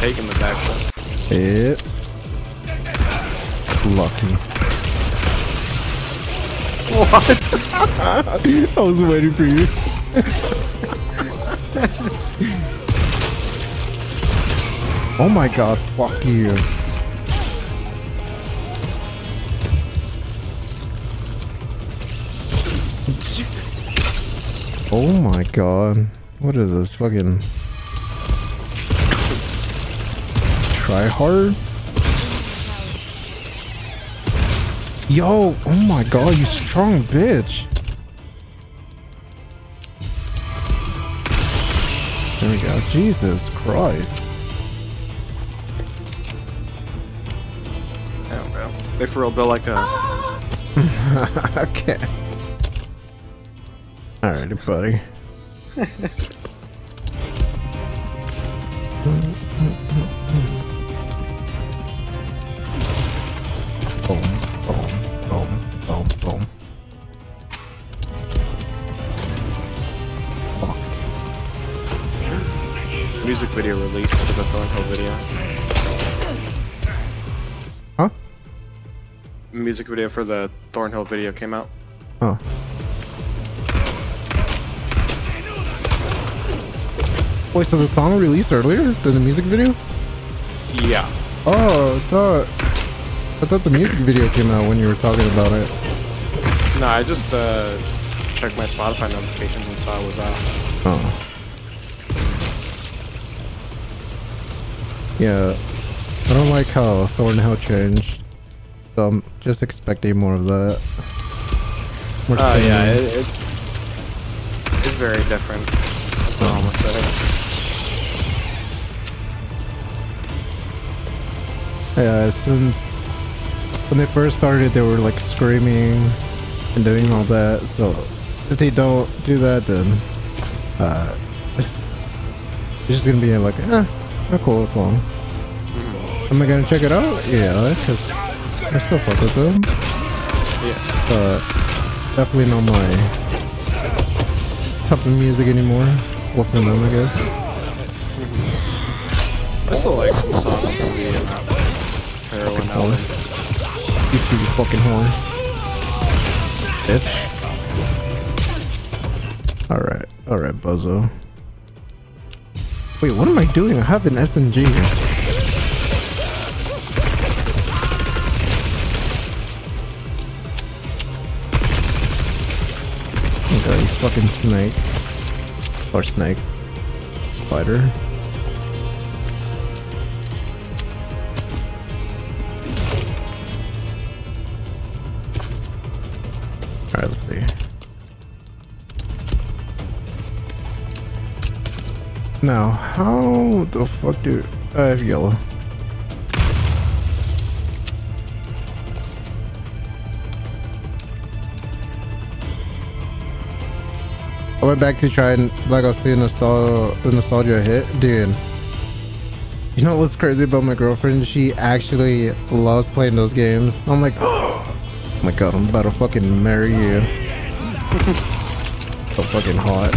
Taking the back shots. Yep. Lucky. What? [laughs] I was waiting for you. [laughs] oh my god, fuck you. Oh my god. What is this fucking try hard? Yo, oh my god, you strong bitch. There we go. Jesus Christ. Damn, bro. They for real built like a. [laughs] okay. Alrighty, buddy. [laughs] music video for the Thornhill video came out. Oh. Wait, so the song released earlier than the music video? Yeah. Oh, I thought I thought the music video came out when you were talking about it. No, I just uh, checked my Spotify notifications and saw it was out. Oh. Yeah. I don't like how Thornhill changed so I'm just expecting more of that. Oh yeah, it, it's it's very different. That's all I'm gonna. Yeah, since when they first started, they were like screaming and doing all that. So if they don't do that, then uh, it's, it's just gonna be like, eh, a cool song. Am I gonna check it out? Yeah, because I still fuck with them, Yeah. but definitely not my type of music anymore. Well, from them, I guess. I still like some songs from the uh, Heroine album. You two, you fucking horn. Bitch. Alright, alright, Buzzo. Wait, what am I doing? I have an SMG. Fucking snake. Or snake. Spider. Alright, let's see. Now, how the fuck do I have yellow? I went back to try and Black Ops 2 nostalgia, the nostalgia hit. Dude, you know what's crazy about my girlfriend? She actually loves playing those games. I'm like, [gasps] oh my god, I'm about to fucking marry you. [laughs] so fucking hot.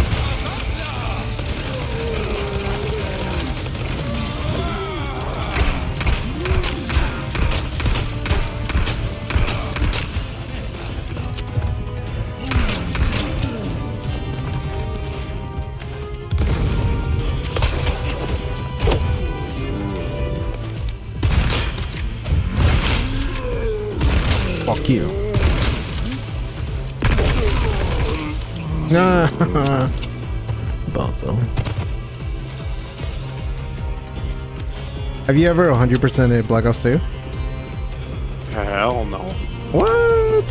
Have you ever 100% a Black Ops 2? Hell no. What?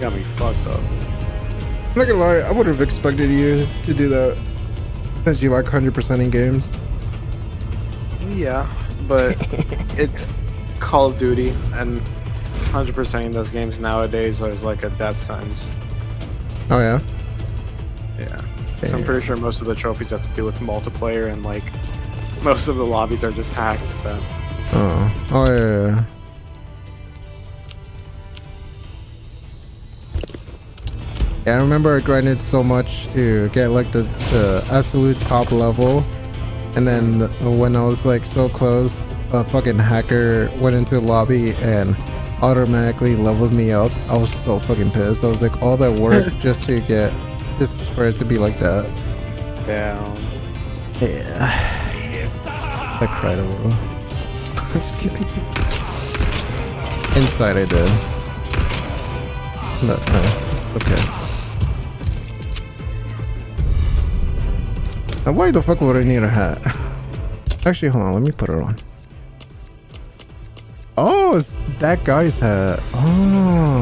Got me fucked up. I'm not gonna lie, I would have expected you to do that. Since you like 100% in games. Yeah, but [laughs] it's Call of Duty, and 100% in those games nowadays is like a death sentence. Oh yeah? Yeah. So I'm pretty sure most of the trophies have to do with multiplayer, and like most of the lobbies are just hacked. So Oh. Oh yeah, yeah, yeah. Yeah, I remember I grinded so much to get like the, the absolute top level. And then when I was like so close, a fucking hacker went into the lobby and automatically leveled me up. I was so fucking pissed. I was like, all that work [laughs] just to get, just for it to be like that. down. Yeah. I cried a little. I'm [laughs] just kidding. Inside I did. No, no, uh, it's okay. Now why the fuck would I need a hat? [laughs] Actually, hold on, let me put it on. Oh, it's that guy's hat. Oh.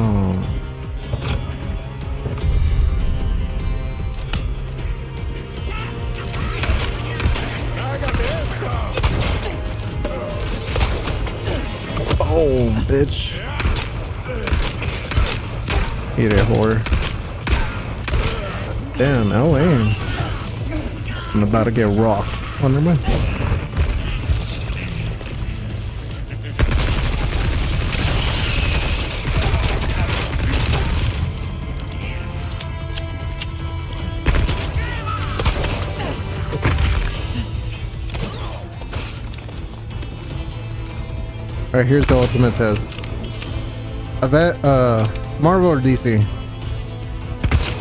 Oh, bitch. Eat it, whore. Damn, LA. I'm about to get rocked. Oh, never Alright, here's the ultimate test. Event, uh, Marvel or DC?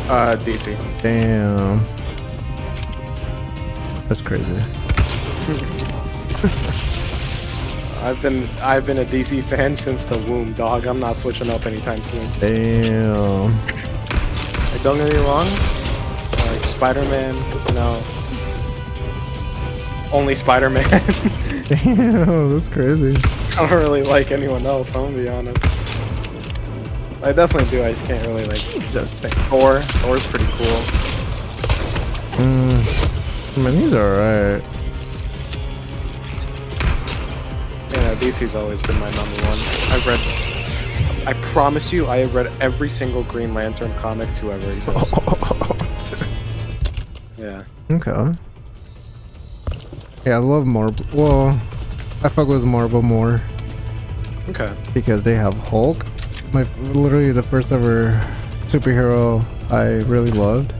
Uh, DC. Damn. That's crazy. [laughs] I've been I've been a DC fan since the womb, dog. I'm not switching up anytime soon. Damn. Like, don't get me wrong. Like Spider-Man, no. Only Spider-Man. [laughs] Damn, that's crazy. I don't really like anyone else. I'm gonna be honest. I definitely do. I just can't really like. Jesus. Like Thor. Thor's pretty cool. Mm, I mean, he's alright. Yeah, DC's always been my number one. I've read. I promise you, I have read every single Green Lantern comic to ever exist. [laughs] Yeah. okay. Yeah, I love Marvel. Well, I fuck with Marvel more Okay. because they have Hulk. My literally the first ever superhero I really loved.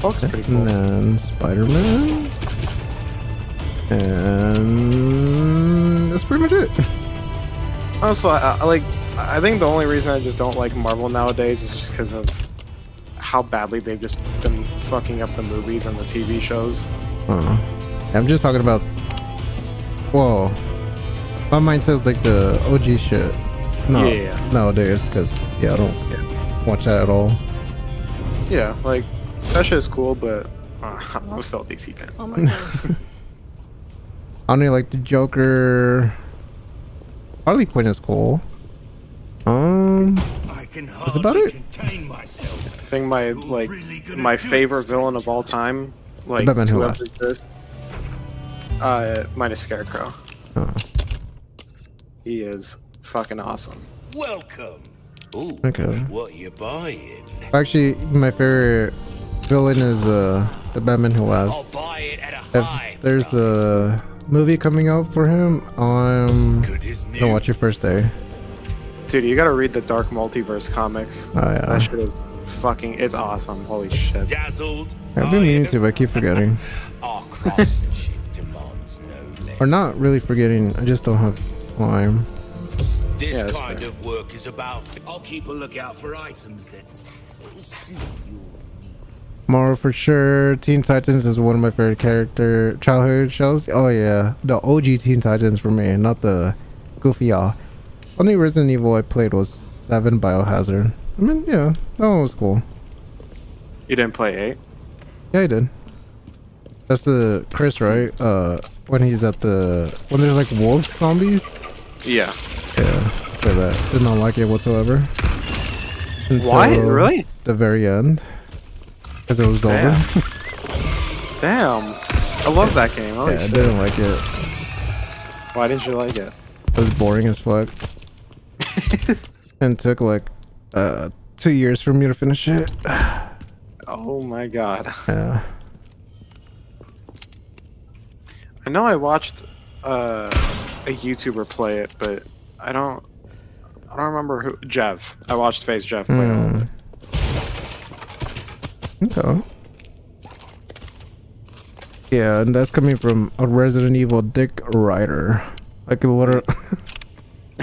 Hulk's pretty cool. And then Spider Man. And that's pretty much it. [laughs] Also, I, I like. I think the only reason I just don't like Marvel nowadays is just because of how badly they've just been fucking up the movies and the TV shows. Uh, I'm just talking about. Whoa. My mind says like the OG shit. No, Yeah. nowadays, because yeah, I don't watch that at all. Yeah, like that shit is cool, but uh, [laughs] I'm still a DC fan. Oh my god. [laughs] I only like the Joker. Harley Quinn is cool. Um, I can That's about it. contain. I think my like my favorite villain of all time, like Batman to Who ever Laughs. exist. Uh, minus Scarecrow. uh, He is fucking awesome. Welcome. Ooh, Okay. what you buying? actually, my favorite villain is uh the Batman Who I'll Laughs. buy it at a high If there's a movie coming out for him, I'm gonna watch it first day. Dude, you gotta read the Dark Multiverse comics. Oh yeah. That shit is fucking. It's awesome. Holy shit. Dazzled. I've been meaning it. to, but I keep forgetting. [laughs] Our craftsmanship demands no less. Or not really forgetting, I just don't have time. This Yeah, kind fair. of work is about. I'll keep a lookout for items that suit your needs. Tomorrow for sure. Teen Titans is one of my favorite character childhood shows. Oh yeah, the OG Teen Titans for me, not the goofy y'all. Only Resident Evil I played was Seven Biohazard. I mean, yeah, that one was cool. You didn't play eight? Yeah, I did. That's the Chris, right? Uh, when he's at the when there's like wolf zombies. Yeah. Yeah, play that. Did not like it whatsoever. Why? Until Really? The very end, because it was Damn. over. [laughs] Damn. I love that game. Holy yeah, I didn't like it. Why didn't you like it? It was boring as fuck. [laughs] and took like uh two years for me to finish it. [sighs] oh my god. Yeah. I know I watched uh, a YouTuber play it, but I don't. I don't remember who. Jeff. I watched Face Jeff play all of Hmm. it. Okay. Yeah, and that's coming from a Resident Evil Dick writer. Like a literal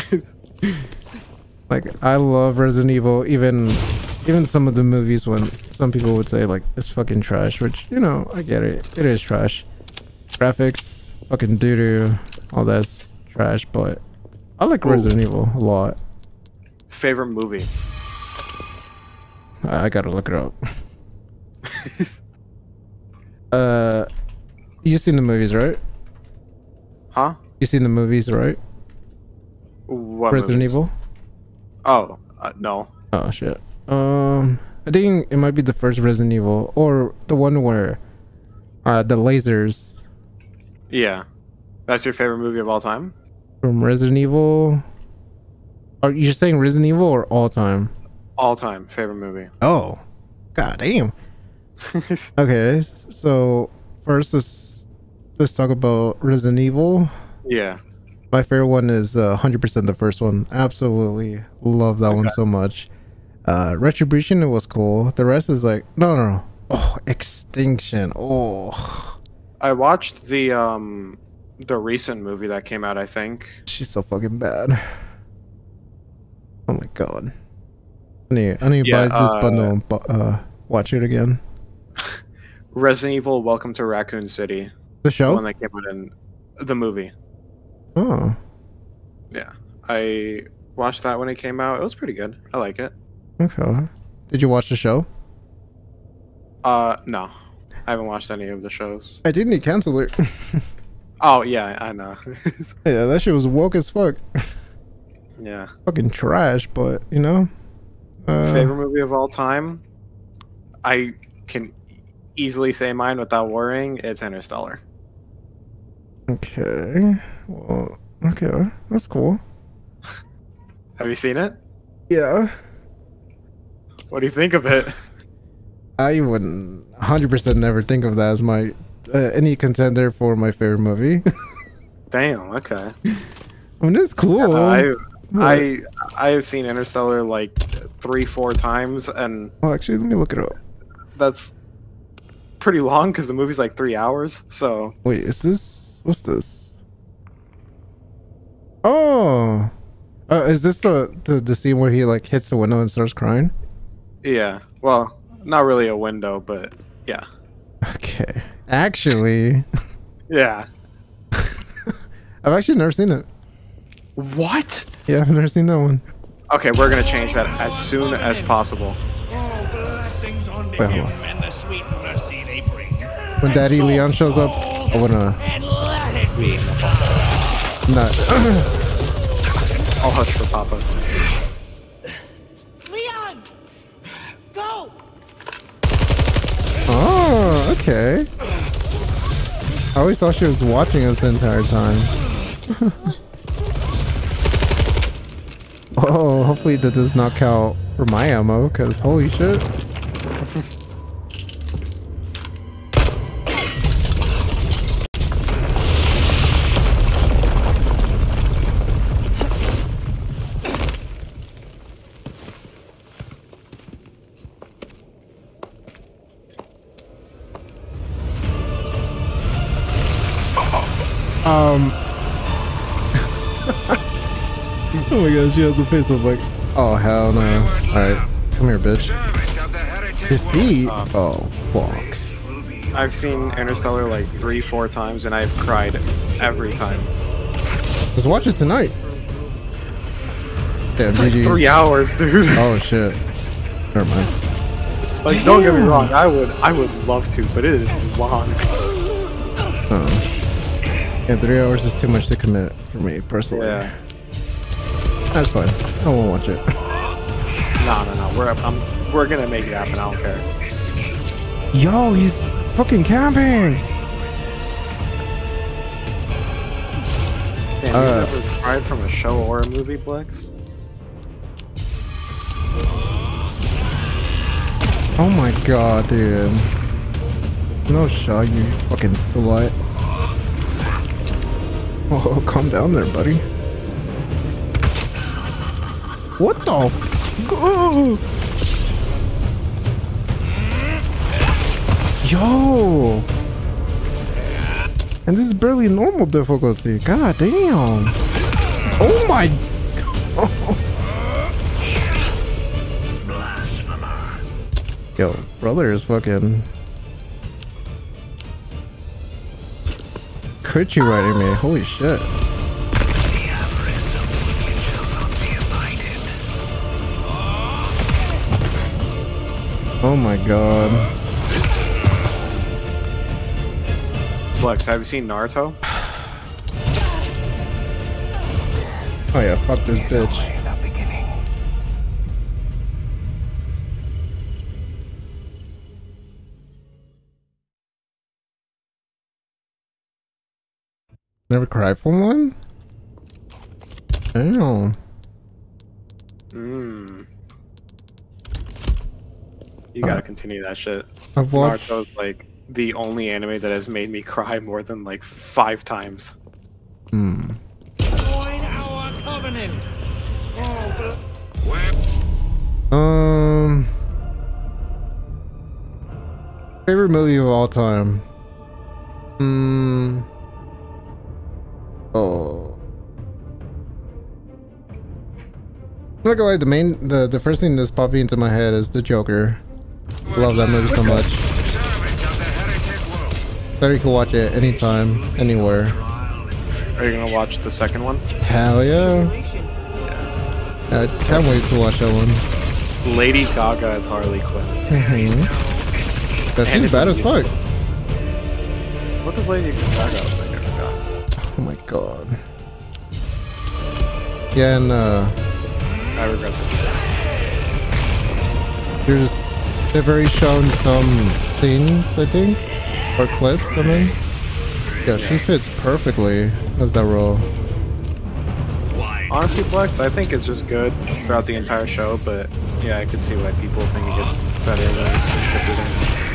[laughs] like I love Resident Evil, even even some of the movies when some people would say like it's fucking trash, which you know, I get it. It is trash. Graphics, fucking doo doo, all that's trash, but I like Ooh. Resident Evil a lot. Favorite movie? I, I gotta look it up. [laughs] Uh you seen the movies, right? Huh? You seen the movies, right? What Resident movies? Evil? Oh, uh, no. Oh shit. Um I think it might be the first Resident Evil or the one where uh the lasers Yeah. That's your favorite movie of all time? from Resident Evil. Are you saying Resident Evil or all time? All time favorite movie. Oh. God damn. [laughs] Okay, so first let's let's talk about Resident Evil. yeah. My favorite one is uh, 100% the first one. Absolutely love that one so much. Uh, Retribution, it was cool. The rest is like, no, no, no. Oh, Extinction. Oh, I watched the um the recent movie that came out. I think. she's so fucking bad. Oh my god. I need, I need to Yeah, buy this uh, bundle and uh, watch it again. [laughs] Resident Evil: Welcome to Raccoon City. The The one show? that came out in the movie. Oh. Yeah, I watched that when it came out. It was pretty good. I like it. Okay. Did you watch the show? Uh, no, I haven't watched any of the shows. I didn't cancel it. [laughs] Oh yeah, I know. [laughs] yeah, that shit was woke as fuck. yeah. Fucking trash, but you know. Uh, Favorite movie of all time? I can easily say mine without worrying. It's Interstellar. Okay. Well, okay. That's cool. Have you seen it? Yeah. What do you think of it? I wouldn't 100% never think of that as my uh, any contender for my favorite movie. [laughs] Damn. Okay. I mean, it's cool. I I I have seen Interstellar like three four times, and oh, actually, let me look it up. that's pretty long because the movie's like three hours. So Wait, is this what's this? Oh, uh, is this the, the the scene where he like hits the window and starts crying? yeah. Well, not really a window, but yeah. Okay, actually, [laughs] Yeah. [laughs] I've actually never seen it. What? Yeah, I've never seen that one. Okay, we're gonna change that as soon as possible. Oh, blessings on Wait, hold him on. and the sweet mercy they bring. When Daddy Leon shows up, I wanna And let it be. not. I'll hush for Papa. Leon! Go! Oh, okay. I always thought she was watching us the entire time. [laughs] oh, hopefully that does not count for my ammo, cause holy shit. [laughs] oh she has the face of like, oh hell no. Alright, come here, bitch. Defeat? Um, oh, fuck. I've seen Interstellar like three, four times, and I've cried every time. Let's watch it tonight. Damn, It's like three hours, dude. [laughs] Oh shit. Never mind. Like, don't get me wrong, I would, I would love to, but it is long. Uh-uh. Yeah, three hours is too much to commit for me personally. Yeah. That's fine. I won't watch it. [laughs] No, no, no. We're, I'm, we're gonna make it happen. I don't care. Yo, he's fucking camping. Damn, Uh, you ever cried from a show or a movie, Blex? Oh my god, dude. No shot, you fucking slut. Oh, calm down there, buddy. What the f-! Yo! And this is barely normal difficulty. God damn. Oh my. Yo, brother is fucking. Crit you at me. Holy shit. Oh my god. Blex, have you seen Naruto? Oh yeah, fuck this bitch. Never cried for one? Damn. Mmm. You gotta continue that shit. I've watched. Naruto's like the only anime that has made me [laughs] cry more than like five times. Hmm. Join our covenant. Oh, Um. Favorite movie of all time? Hmm. Oh. I'm not gonna lie, the main, the, the first thing that's popping into my head is the Joker. Love that movie so much. That you can watch it anytime, anywhere. Are you gonna watch the second one? Hell yeah. I can't wait to watch that one. Lady Gaga is Harley Quinn. Mm-hmm. That she's bad as fuck. What does Lady Gaga look like? I forgot. Oh my god. Yeah, and uh, I regret it. They've already shown some scenes, I think, or clips. I mean, yeah, she fits perfectly as that role. Honestly, Flex, I think it's just good throughout the entire show, but yeah, I could see why people think it gets better when it's shifted in.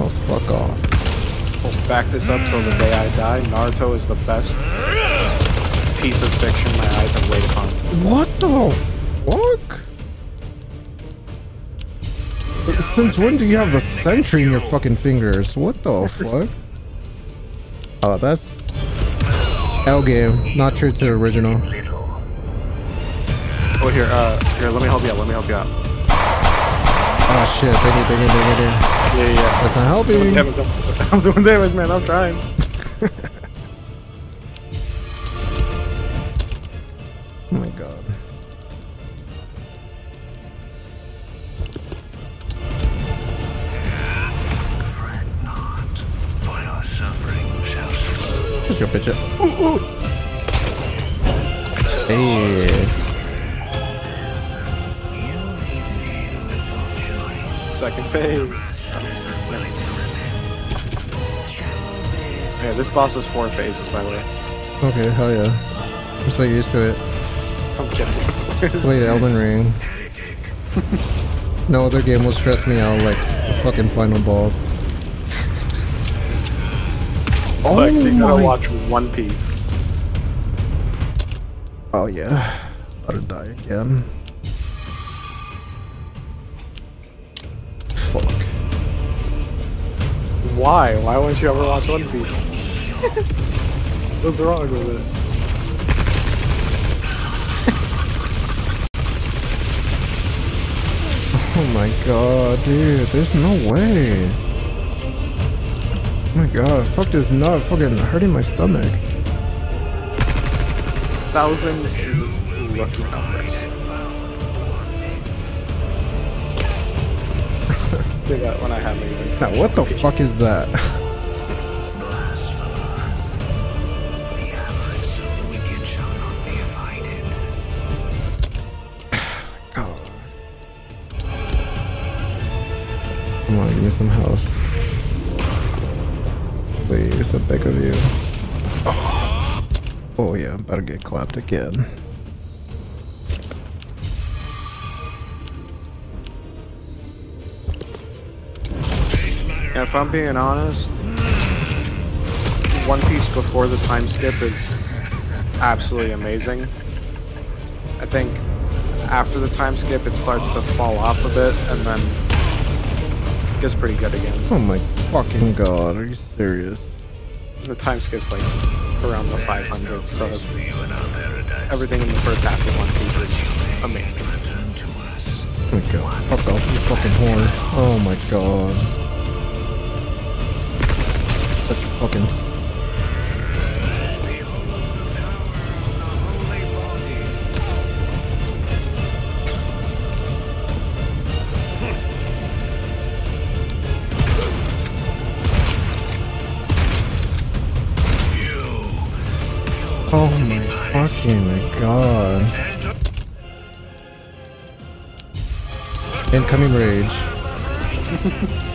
Oh fuck off! We'll back this up till the day I die. Naruto is the best piece of fiction my eyes have laid upon. What the fuck? Since when do you have a sentry in your fucking fingers? What the [laughs] fuck? Oh, that's L game, not true to the original. Oh, here, uh, here, let me help you out, let me help you out. Oh shit, dang it, dang it, dang it. Yeah, yeah, That's not helping. Damage, I'm doing damage, man, I'm trying. [laughs] phase. Yeah, this boss has four phases, by the way. Okay, hell yeah. I'm so used to it. I'm kidding. Played Elden Ring. no other game will stress me out like the fucking final boss. Oh Lex, you gotta oh my- watch One Piece. Oh yeah. About to die again. Why? Why won't you ever watch One Piece? [laughs] What's wrong with it? [laughs] Oh my god, dude, there's no way. Oh my god, fuck this nut fucking hurting my stomach. Thousand is lucky numbers. Say that when I have it. Now what the fuck is that? [laughs] Come on, give me some health. Please, I beg of you. Oh yeah, I'm about to get clapped again. Yeah, if I'm being honest, One Piece before the time skip is absolutely amazing. I think after the time skip, it starts to fall off a bit, and then gets pretty good again. Oh my fucking god, are you serious? The time skip's like around the 500, so everything in the first half of One Piece is amazing. Oh my god. Fuck off, you fucking whore. Oh my god. Fucking. Oh my fucking god. Incoming rage. [laughs]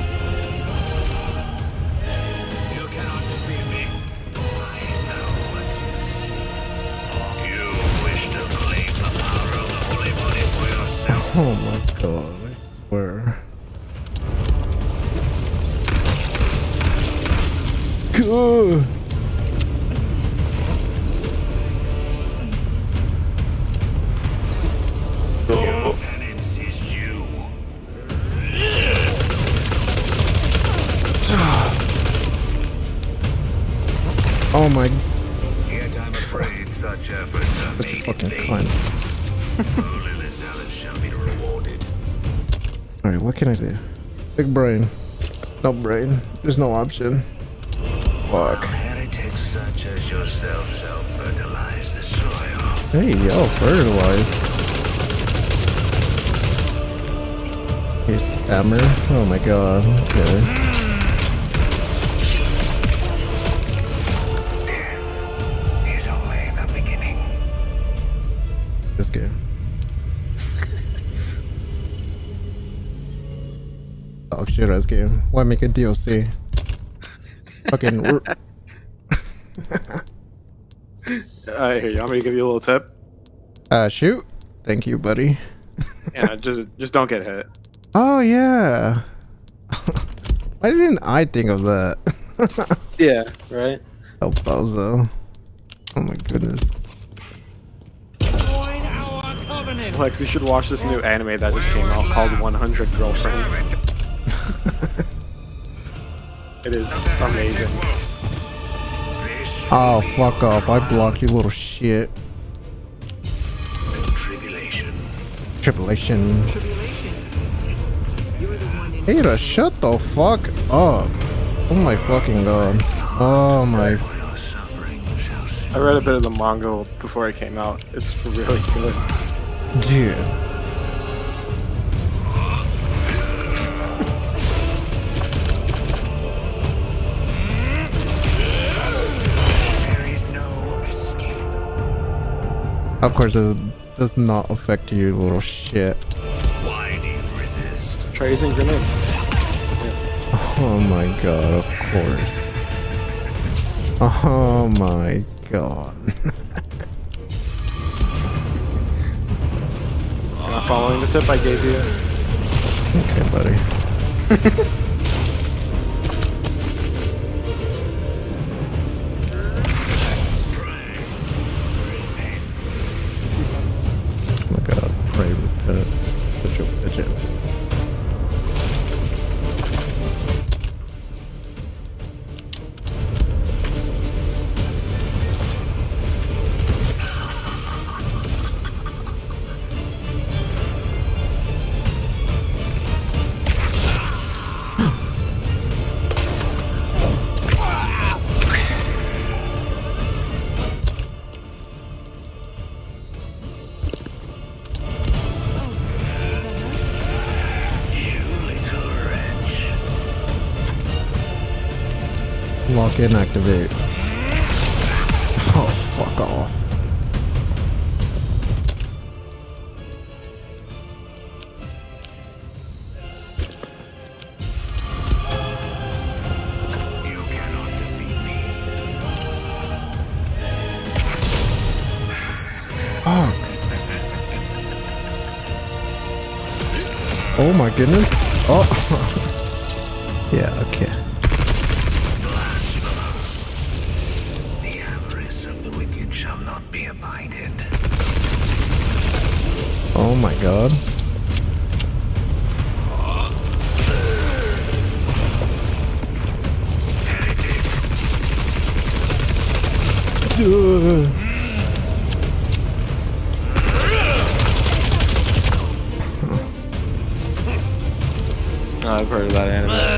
Oh, yourself. There's no option. Fuck. Heretics such as yourself self-fertilize the soil. Hey, yo, fertilize. Hey, spammer. Oh my god. Okay. Is only the beginning. This game. Oh shit, ass game. Why make a DLC? Fucking. we're- I hear you. I'm gonna give you a little tip. Uh, shoot. Thank you, buddy. Yeah, just just don't get hit. Oh yeah. [laughs] Why didn't I think of that? [laughs] Yeah, right. oh, bozo. Oh my goodness. Lex, you should watch this new anime that just came out called 100 Girlfriends. It is amazing. Oh, fuck off. I blocked you little shit. Tribulation. Tribulation. Tribulation. You're the one in Ada, shut the fuck up. Oh my fucking god. Oh my. Your suffering shall soon I read a bit of the manga before it came out. It's really good. Dude. Of course, it does not affect you, little shit. Why do you resist? Try using grenade. Oh my god, of course. Oh my god. You're not following the tip I gave you. okay, buddy. [laughs] Activate. Oh, fuck off. You cannot defeat me. Fuck. Oh my goodness. I've heard of that anime.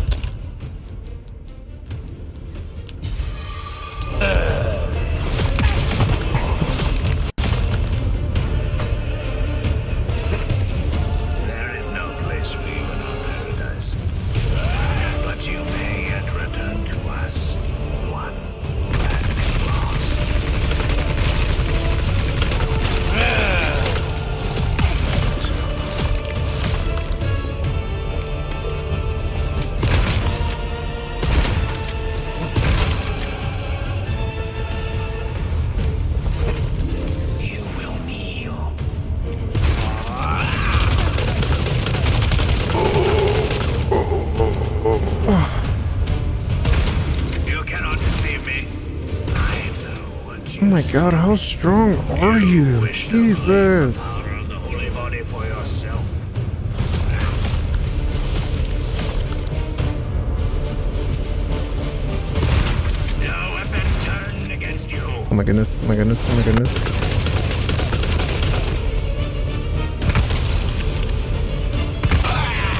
You. Oh my goodness, oh my goodness, oh my goodness.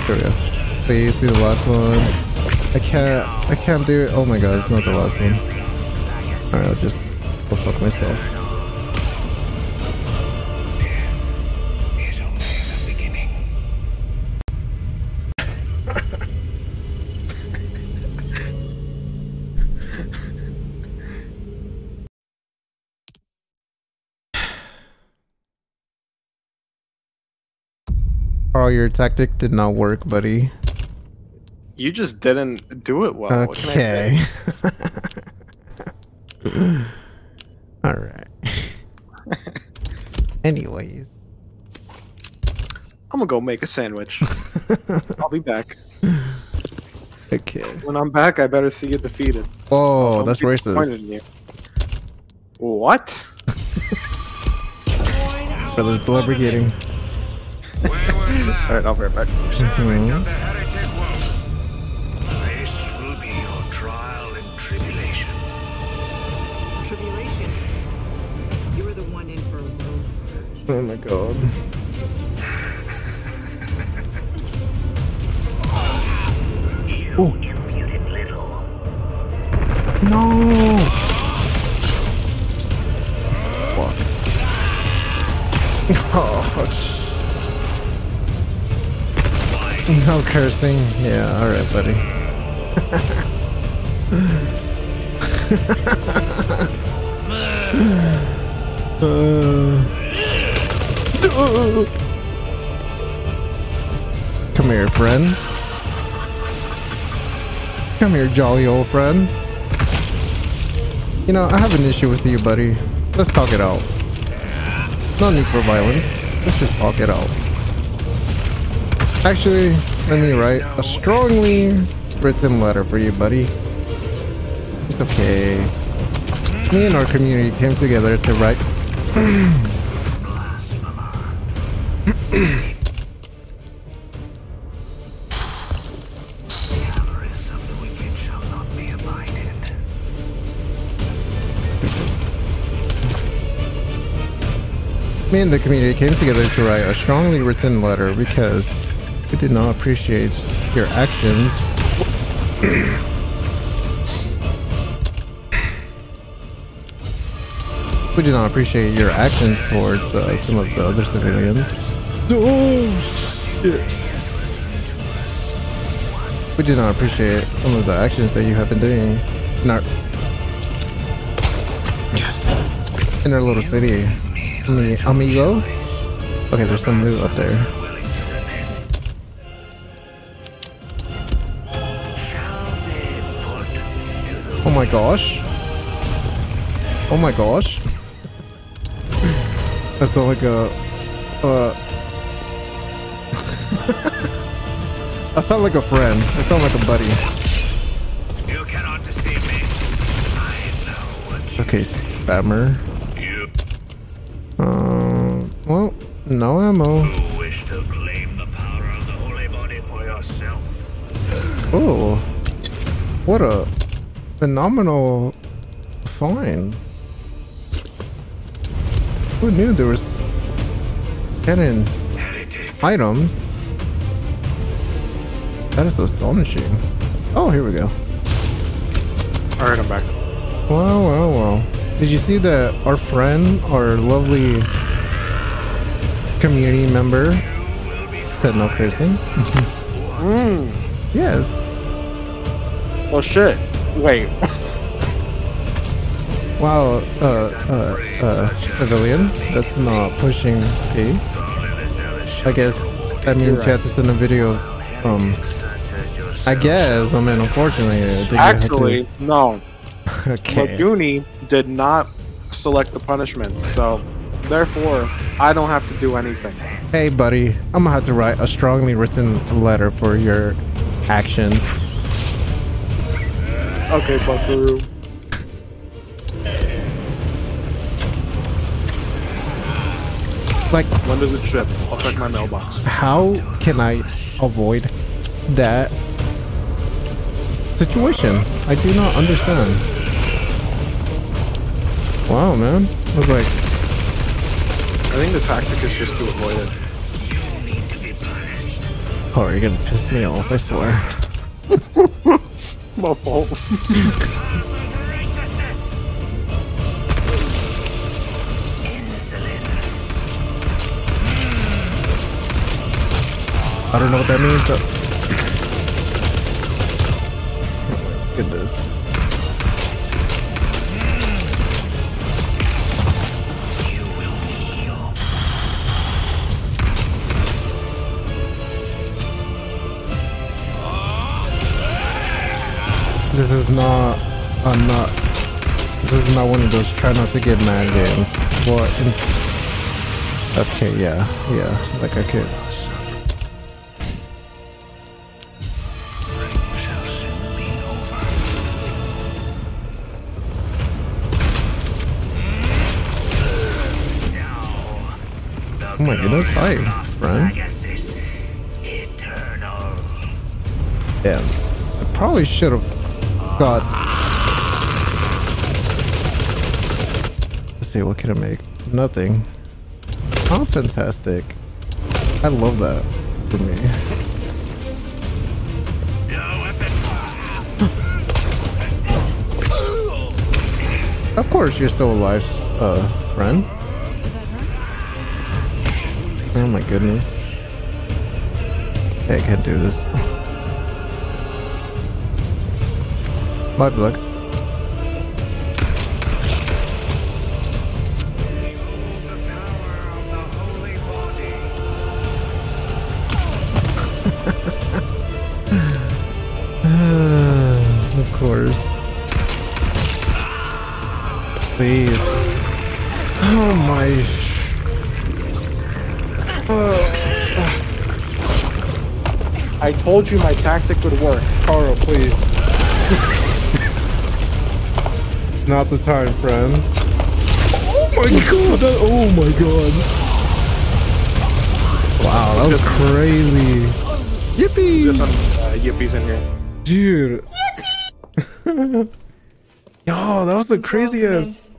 Here we go. Please be the last one. I can't. I can't do it. Oh my god, it's not the last one. Alright, I'll just go fuck myself. Your tactic did not work, buddy. You just didn't do it well. What can I say? Okay. [laughs] Alright. [laughs] Anyways. I'm gonna go make a sandwich. [laughs] I'll be back. Okay. When I'm back, I better see you defeated. Oh, I'm that's racist. What? Brothers Blubbergating. Where was that? Alright, I'll be right back. Savage of the heretic wolf. This will be your trial and tribulation. Tribulation. You're the one in for a world. Oh my god. Oh. imputed little. No! Fuck. [laughs] Oh, sh- [laughs] no cursing. Yeah, alright, buddy. Uh. [laughs] Come here, friend. Come here, jolly old friend. You know, I have an issue with you, buddy. Let's talk it out. No need for violence. Let's just talk it out. Actually, let me write a strongly written letter for you, buddy. It's okay. Me and our community came together to write. [clears throat] Me and the community came together to write a strongly written letter because we did not appreciate your actions. we did not appreciate your actions towards uh, some of the other civilians. Oh, shit. We did not appreciate some of the actions that you have been doing in our in our little city. Ami- amigo? Okay, there's some loot up there. My gosh. Oh my gosh. I sound like a. Uh. [laughs] I sound like a friend. I sound like a buddy. You cannot deceive me. I know what you Okay, spammer. You Um. Well, no ammo. who wish to claim the power of the holy body for yourself. Oh, what a phenomenal find. Who knew there was hidden items? That is astonishing. Oh, here we go. Alright, I'm back. Wow, wow, wow. Did you see that our friend, our lovely community member, said no cursing? Mmm. Yes. Well, shit. Wait. [laughs] Wow, uh, uh, uh, civilian, that's not pushing P. I guess that means you have to send a video from. I guess, I mean, unfortunately, I think you to- Actually, no. [laughs] okay. Laguni did not select the punishment, so therefore, I don't have to do anything. Hey, buddy, I'm gonna have to write a strongly written letter for your actions. Okay, Buckaroo. Like, When does it ship? I'll check my mailbox. how can I avoid that situation? I do not understand. Wow, man. I was like, I think the tactic is just to avoid it. Oh, you're gonna piss me off, I swear. [laughs] My fault. I don't know what that means, but... Goodness. This is not... I'm not... This is not one of those try not to get mad games. What? Okay, yeah, yeah. Like I could... Oh my goodness, hi, Eternal. Damn. I probably should have got. Let's see, what can I make? Nothing. Oh, fantastic. I love that for me. Of course, you're still alive, uh, friend. Oh my goodness. Hey, I can't do this. [laughs] Bye, Blux. Of the holy body. of course. Please. Oh my. I told you my tactic would work. Carl, please. [laughs] Not the time, friend. Oh my god! That, oh my god! Wow, that was crazy. Yippee! There's some uh, yippies in here. Dude. Yippee! [laughs] Yo, that was the craziest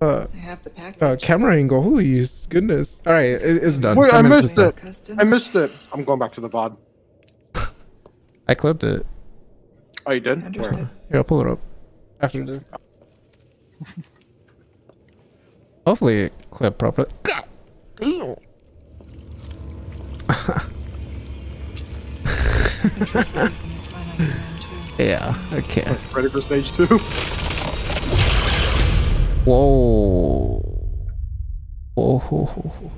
uh, I have the package. uh, camera angle. Holy goodness. Alright, it, it's done. Wait, I missed it. done. I missed it. I'm going back to the VOD. [laughs] I clipped it. Oh, you did? Understood. Here, I'll pull it up after this. Hopefully it clipped properly. I can trust everything is fine on your end, too. Yeah, okay. Ready for stage two? Whoa. Whoa. ho, ho, ho.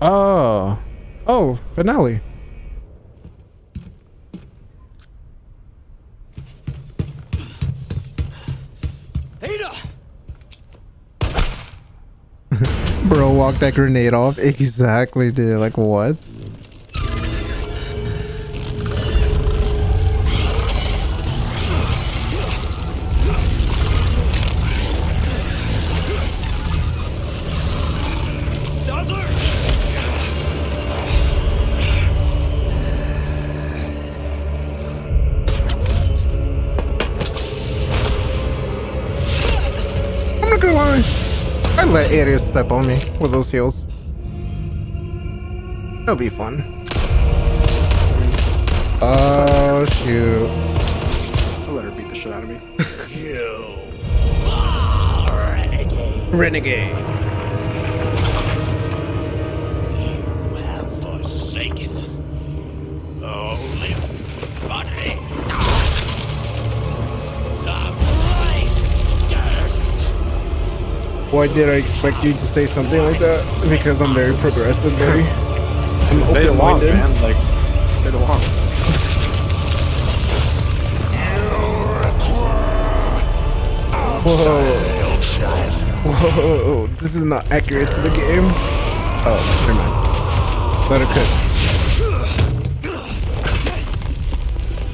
Oh. Ah. Oh, finale. Bro, walk that grenade off. Exactly, dude. Like, what? Step on me with those heels. It'll be fun. Oh shoot. I'll let her beat the shit out of me. [laughs] Renegade. have Why did I expect you to say something like that? Because I'm very progressive, buddy. [laughs] I'm open-minded. man. Like, stay along. Whoa. Whoa. This is not accurate to the game. Oh, never mind. Let it cook.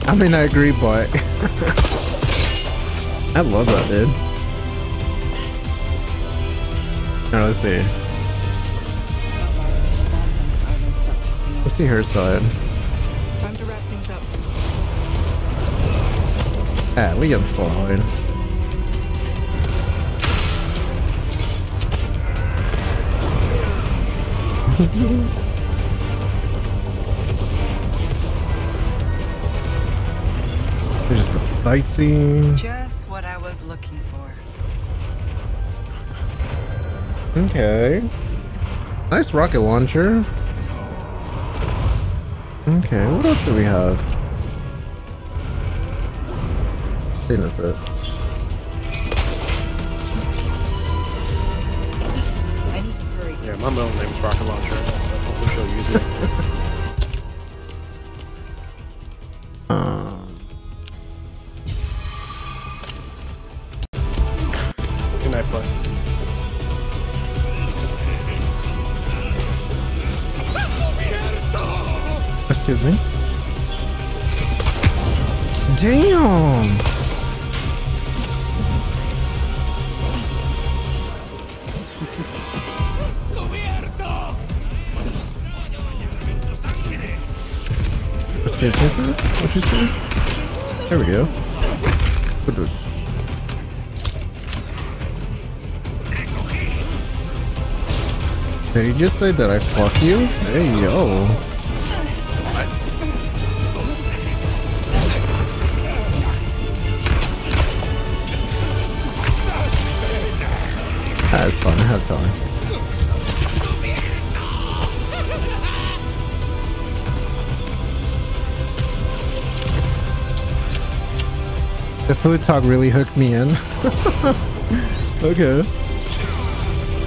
I mean, I agree, but [laughs] I love that, dude. Let's see. Let's see her side. Time to wrap things up. Ah, Leon's following. [laughs] We're just sightseeing. Just Okay. Nice rocket launcher. Okay, what else do we have? I think that's it. Say that I fuck you? Hey yo. That's fun, have time. The food talk really hooked me in. [laughs] okay.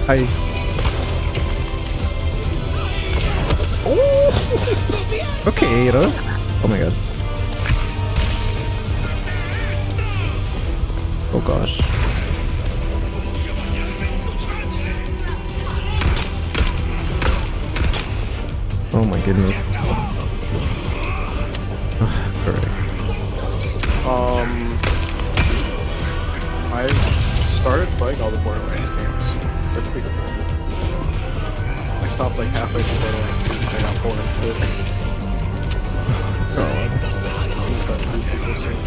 I. okay, Ada. Oh my god. Oh gosh. Oh my goodness. Alright. Um, I started playing all the Borderlands games. I stopped like halfway through Borderlands 2 because I got bored of it. Just got three sequels soon.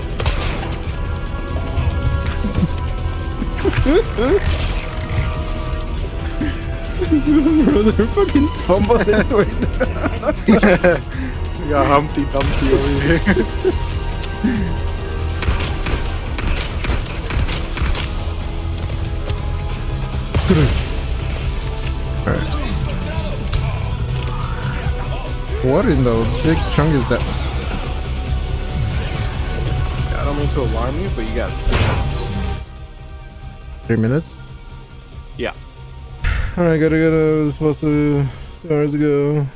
Brother, fucking tumble this way. [laughs] We got Humpty Dumpty over here. [laughs] What in the big chunk is that? I don't mean to alarm you, but you got three minutes. Three minutes? Yeah. Alright, gotta go. I was supposed to two hours ago.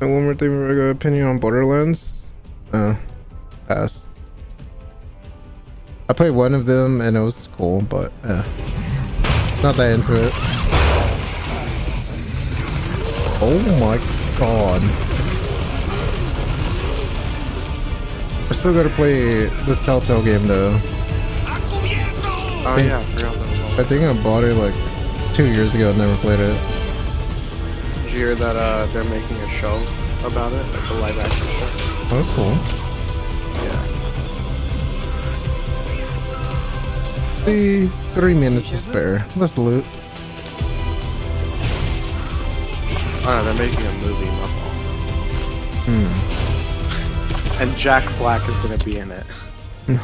And one more thing, I got opinion on Borderlands. Uh, pass. I played one of them and it was cool, but yeah, not that into it. Oh my god! I still gotta play the Telltale game though. Oh Think- yeah, I forgot that was all. I think I bought it like two years ago. Never played it. Did you hear that uh, they're making a show about it? Like a live action show? Oh, that's cool. Yeah. The three minutes to spare. Let's loot. Oh no, they're making a movie, my. Hmm. And Jack Black is gonna be in it. [laughs]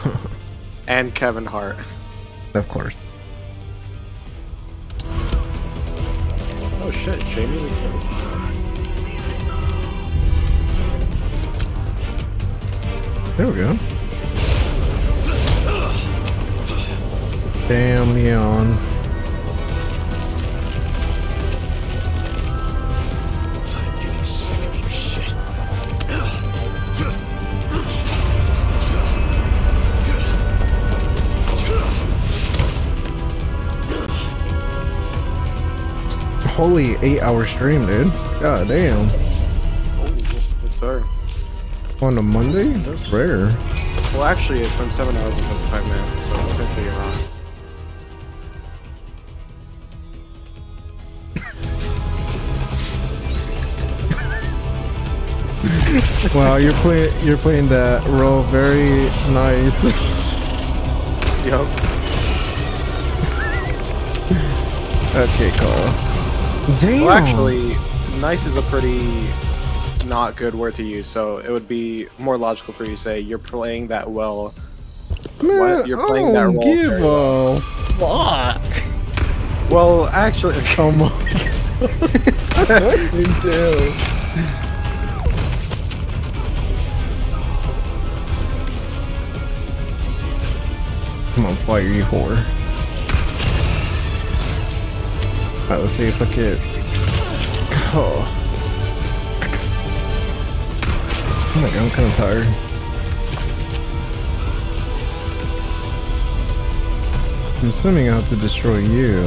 and Kevin Hart. Of course. Oh shit, Jamie Lee Curtis. There we go. Damn, Leon. Holy eight hour stream, dude. God damn. Oh, yes sir. On a Monday? That's rare. Well actually it's been 7 hours and 55 minutes, so technically you're wrong. [laughs] wow, you're playing you're playing that role very nice. Yup. [laughs] okay, Carl. Damn. Well actually, nice is a pretty not good word to use, so it would be more logical for you to say you're playing that well Man, What? You're playing I that don't role give very a fuck. Well, actually, [laughs] Come on. what you do? Come on, fire you whore. Alright, let's see if I can. Oh. Oh my god, I'm kind of tired. I'm assuming I have to destroy you.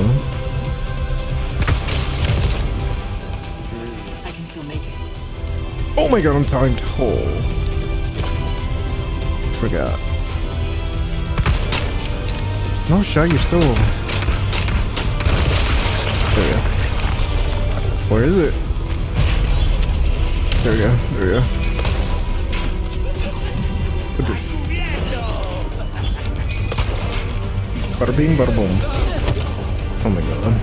I can still make it. Oh my god, I'm timed. Oh. Forgot. No shot, you're still. There we go. Where is it? There we go. There we go. Bada bing, bada boom. Oh my god.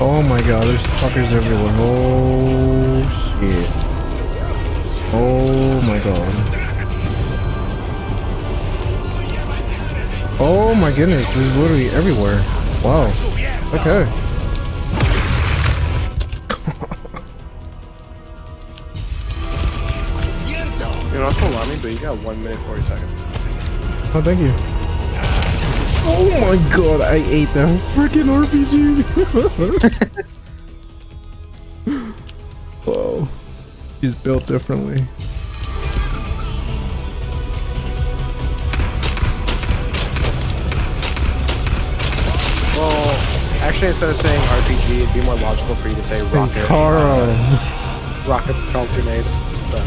Oh my god, there's fuckers everywhere. Oh shit. Oh my god. Oh my goodness, this is literally everywhere. Wow. Okay. You're know, it's me, but you got one minute forty seconds. Oh, thank you. Oh my god, I ate that freaking RPG. [laughs] Whoa. He's built differently. Actually, instead of saying RPG, it'd be more logical for you to say rocket. Carl. [laughs] uh, rocket propelled grenade. So,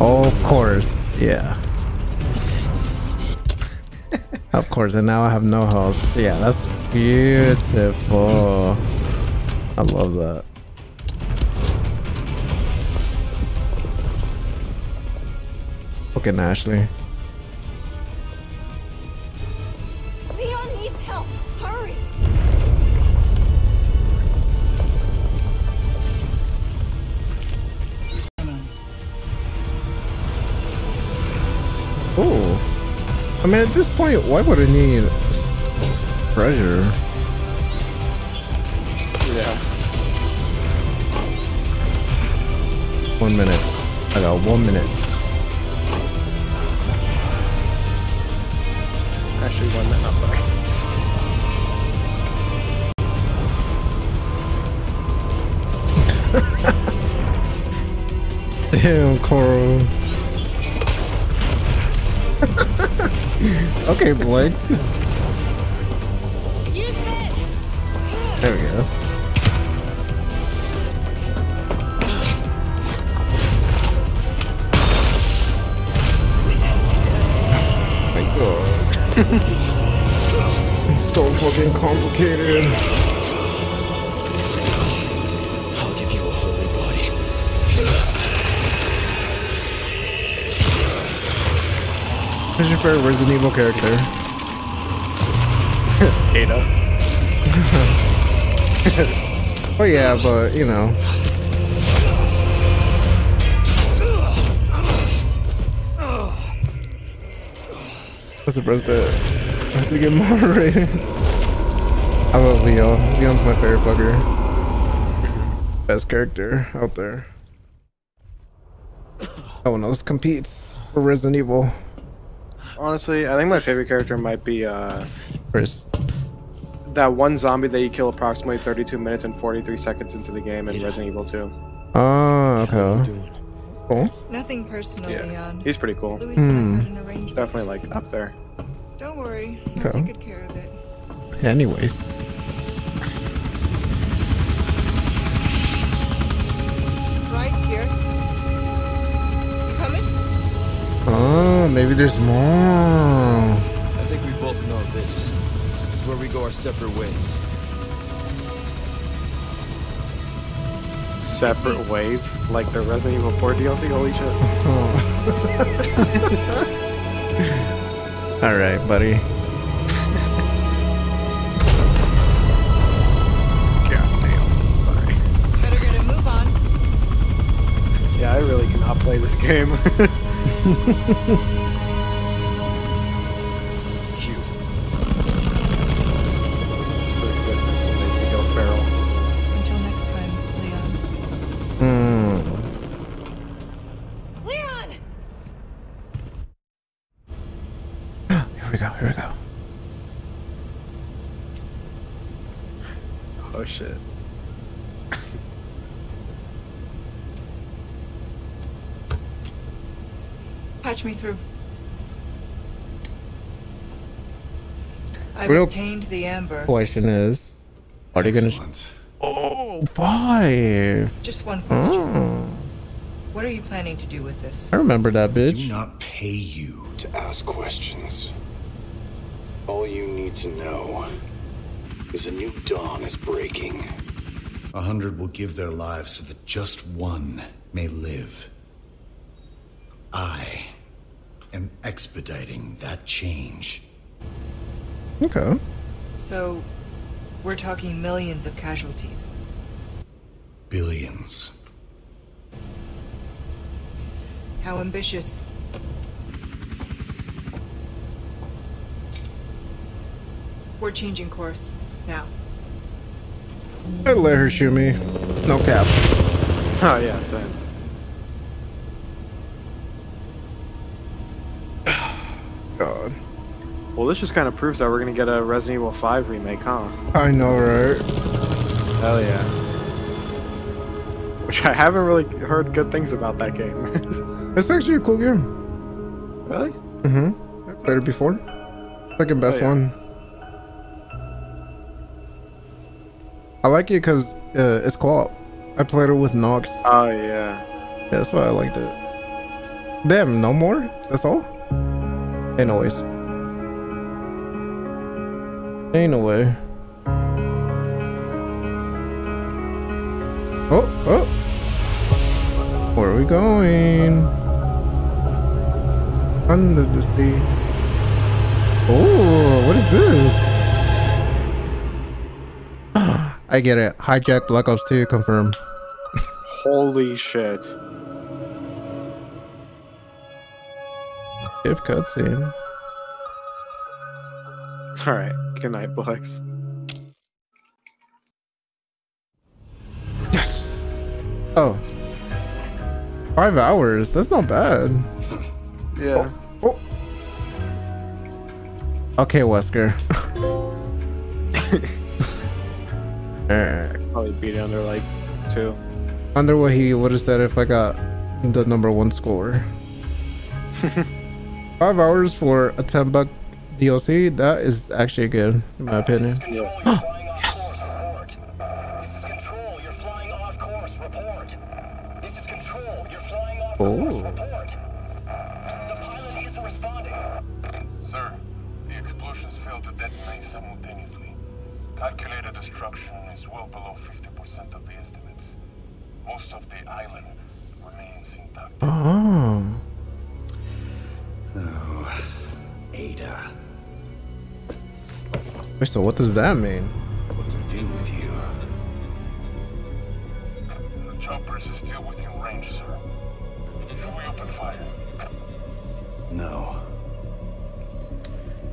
Of course, yeah. of course, and now I have no health. Yeah, that's beautiful. I love that. Fucking Ashley. I mean, at this point, why would I need treasure? yeah. One minute. I got one minute. Actually, one minute. I'm sorry. [laughs] Damn, Coral. Okay, Blanks. Use this. There we go. My god. [laughs] so fucking complicated. Favorite Resident Evil character? Ada. [laughs] Oh yeah, but you know. Let's suppress that. I have to get [laughs] moderated. I love Leo. Leon's my favorite fucker. Best character out there. Oh No one else competes for Resident Evil. Honestly, I think my favorite character might be uh, Chris. that one zombie that you kill approximately 32 minutes and 43 seconds into the game in Resident Evil 2. Oh, okay. Cool. Nothing personal, Yeah, Leon. he's pretty cool. Luis and Hmm. An. Definitely like up there. Don't worry. I'll Okay. take good care of it. Anyways. Right here. Oh, maybe there's more. I think we both know this. This is where we go our separate ways. Separate ways, like the Resident Evil 4 DLC. Holy shit! [laughs] All right, buddy. God. Sorry. Better get a move on. Yeah, I really cannot play this game. [laughs] shit. Patch me through. I've Real- obtained the amber. Question is, are they gonna? Oh, five. Just one question. Oh, What are you planning to do with this? I remember that bitch. Do bitch. not pay you to ask questions. All you need to know is a new dawn is breaking. A hundred will give their lives so that just one may live. I am expediting that change. Okay. So, we're talking millions of casualties. Billions. How ambitious. We're changing course now. I let her shoot me. No cap. Oh yeah, same. [sighs] God. Well, this just kind of proves that we're gonna get a Resident Evil 5 remake, huh? I know, right? Hell yeah. Which I haven't really heard good things about that game. [laughs] It's actually a cool game. really? Mm-hmm. I played it before. Second best Oh, yeah. one. I like it because uh, it's co-op. I played it with Nox. Oh yeah. Yeah, that's why I liked it. Damn, no more? That's all? Ain't no ways. Ain't no way. Oh, oh. Where are we going? Under the sea. Oh, what is this? I get it. Hijack Black Ops 2 confirmed. Holy shit. If cutscene. Alright, good night, Blex. Yes. Oh. Five hours. That's not bad. Yeah. Oh. oh. Okay, Wesker. [laughs] uh, Probably beat it under like two. wonder what he would have said if I got the number one score. [laughs] Five hours for a ten buck DLC. That is actually good, in my opinion. [gasps] [gasps] does that mean? What to do with you? The chopper is still within range, sir. Should we open fire? No.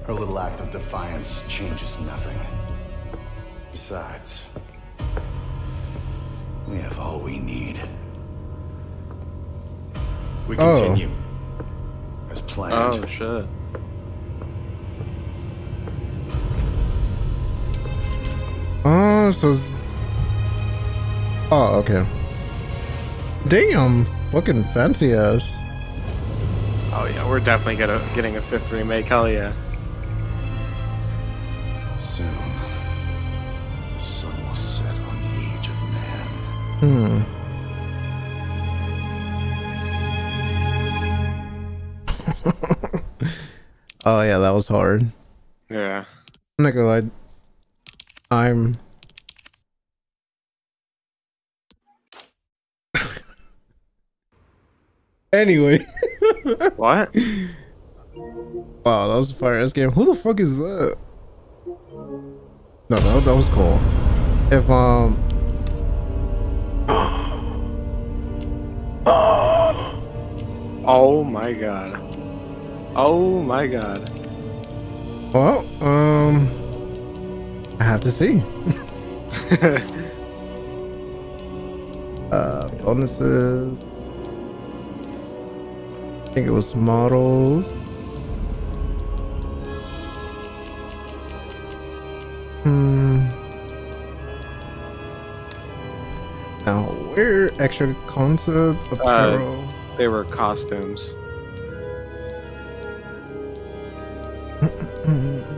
Her little act of defiance changes nothing. Besides, we have all we need. We Oh. continue. As planned. Oh shit. Oh, so. Oh, okay. Damn, fucking fancy ass. Oh yeah, we're definitely gonna getting a fifth remake. Hell yeah. Soon, the sun will set on the age of man. Hmm. [laughs] oh yeah, that was hard. Yeah. I'm not gonna lie. I'm. Anyway. [laughs] What? Wow, that was a fire ass game. Who the fuck is that? No, no, that was cool. If um. [gasps] Oh my god. Oh my god. Well, um, I have to see. [laughs] uh, bonuses. I think it was models. Hmm. Now, where extra concept apparel? they were costumes. [laughs]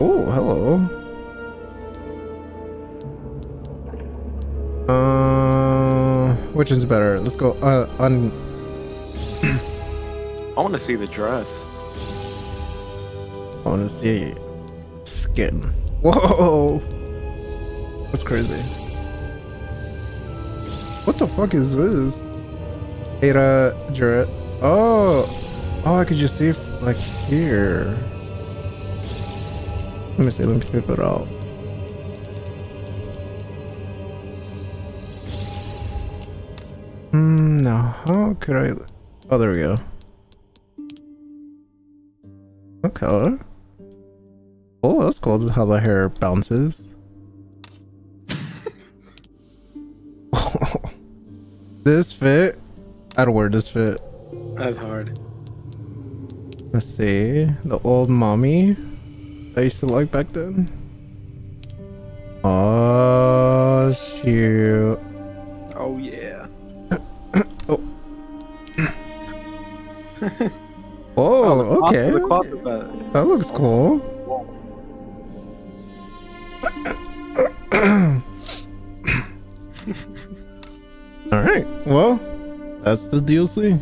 Oh, hello. Better? Let's go uh, on. I want to see the dress. I want to see skin. Whoa, that's crazy. What the fuck is this? Ada Jarrett. Oh, oh, I could just see like here. Let me see. Let me flip it out. How could I? Oh, there we go. Okay. Oh, that's cool. How the hair bounces. [laughs] this fit. I'd wear this fit. That's hard. Let's see. The old mommy I used to like back then. Oh shoot. Okay. the cloth okay. that- That looks cool. All right. Well, that's the DLC.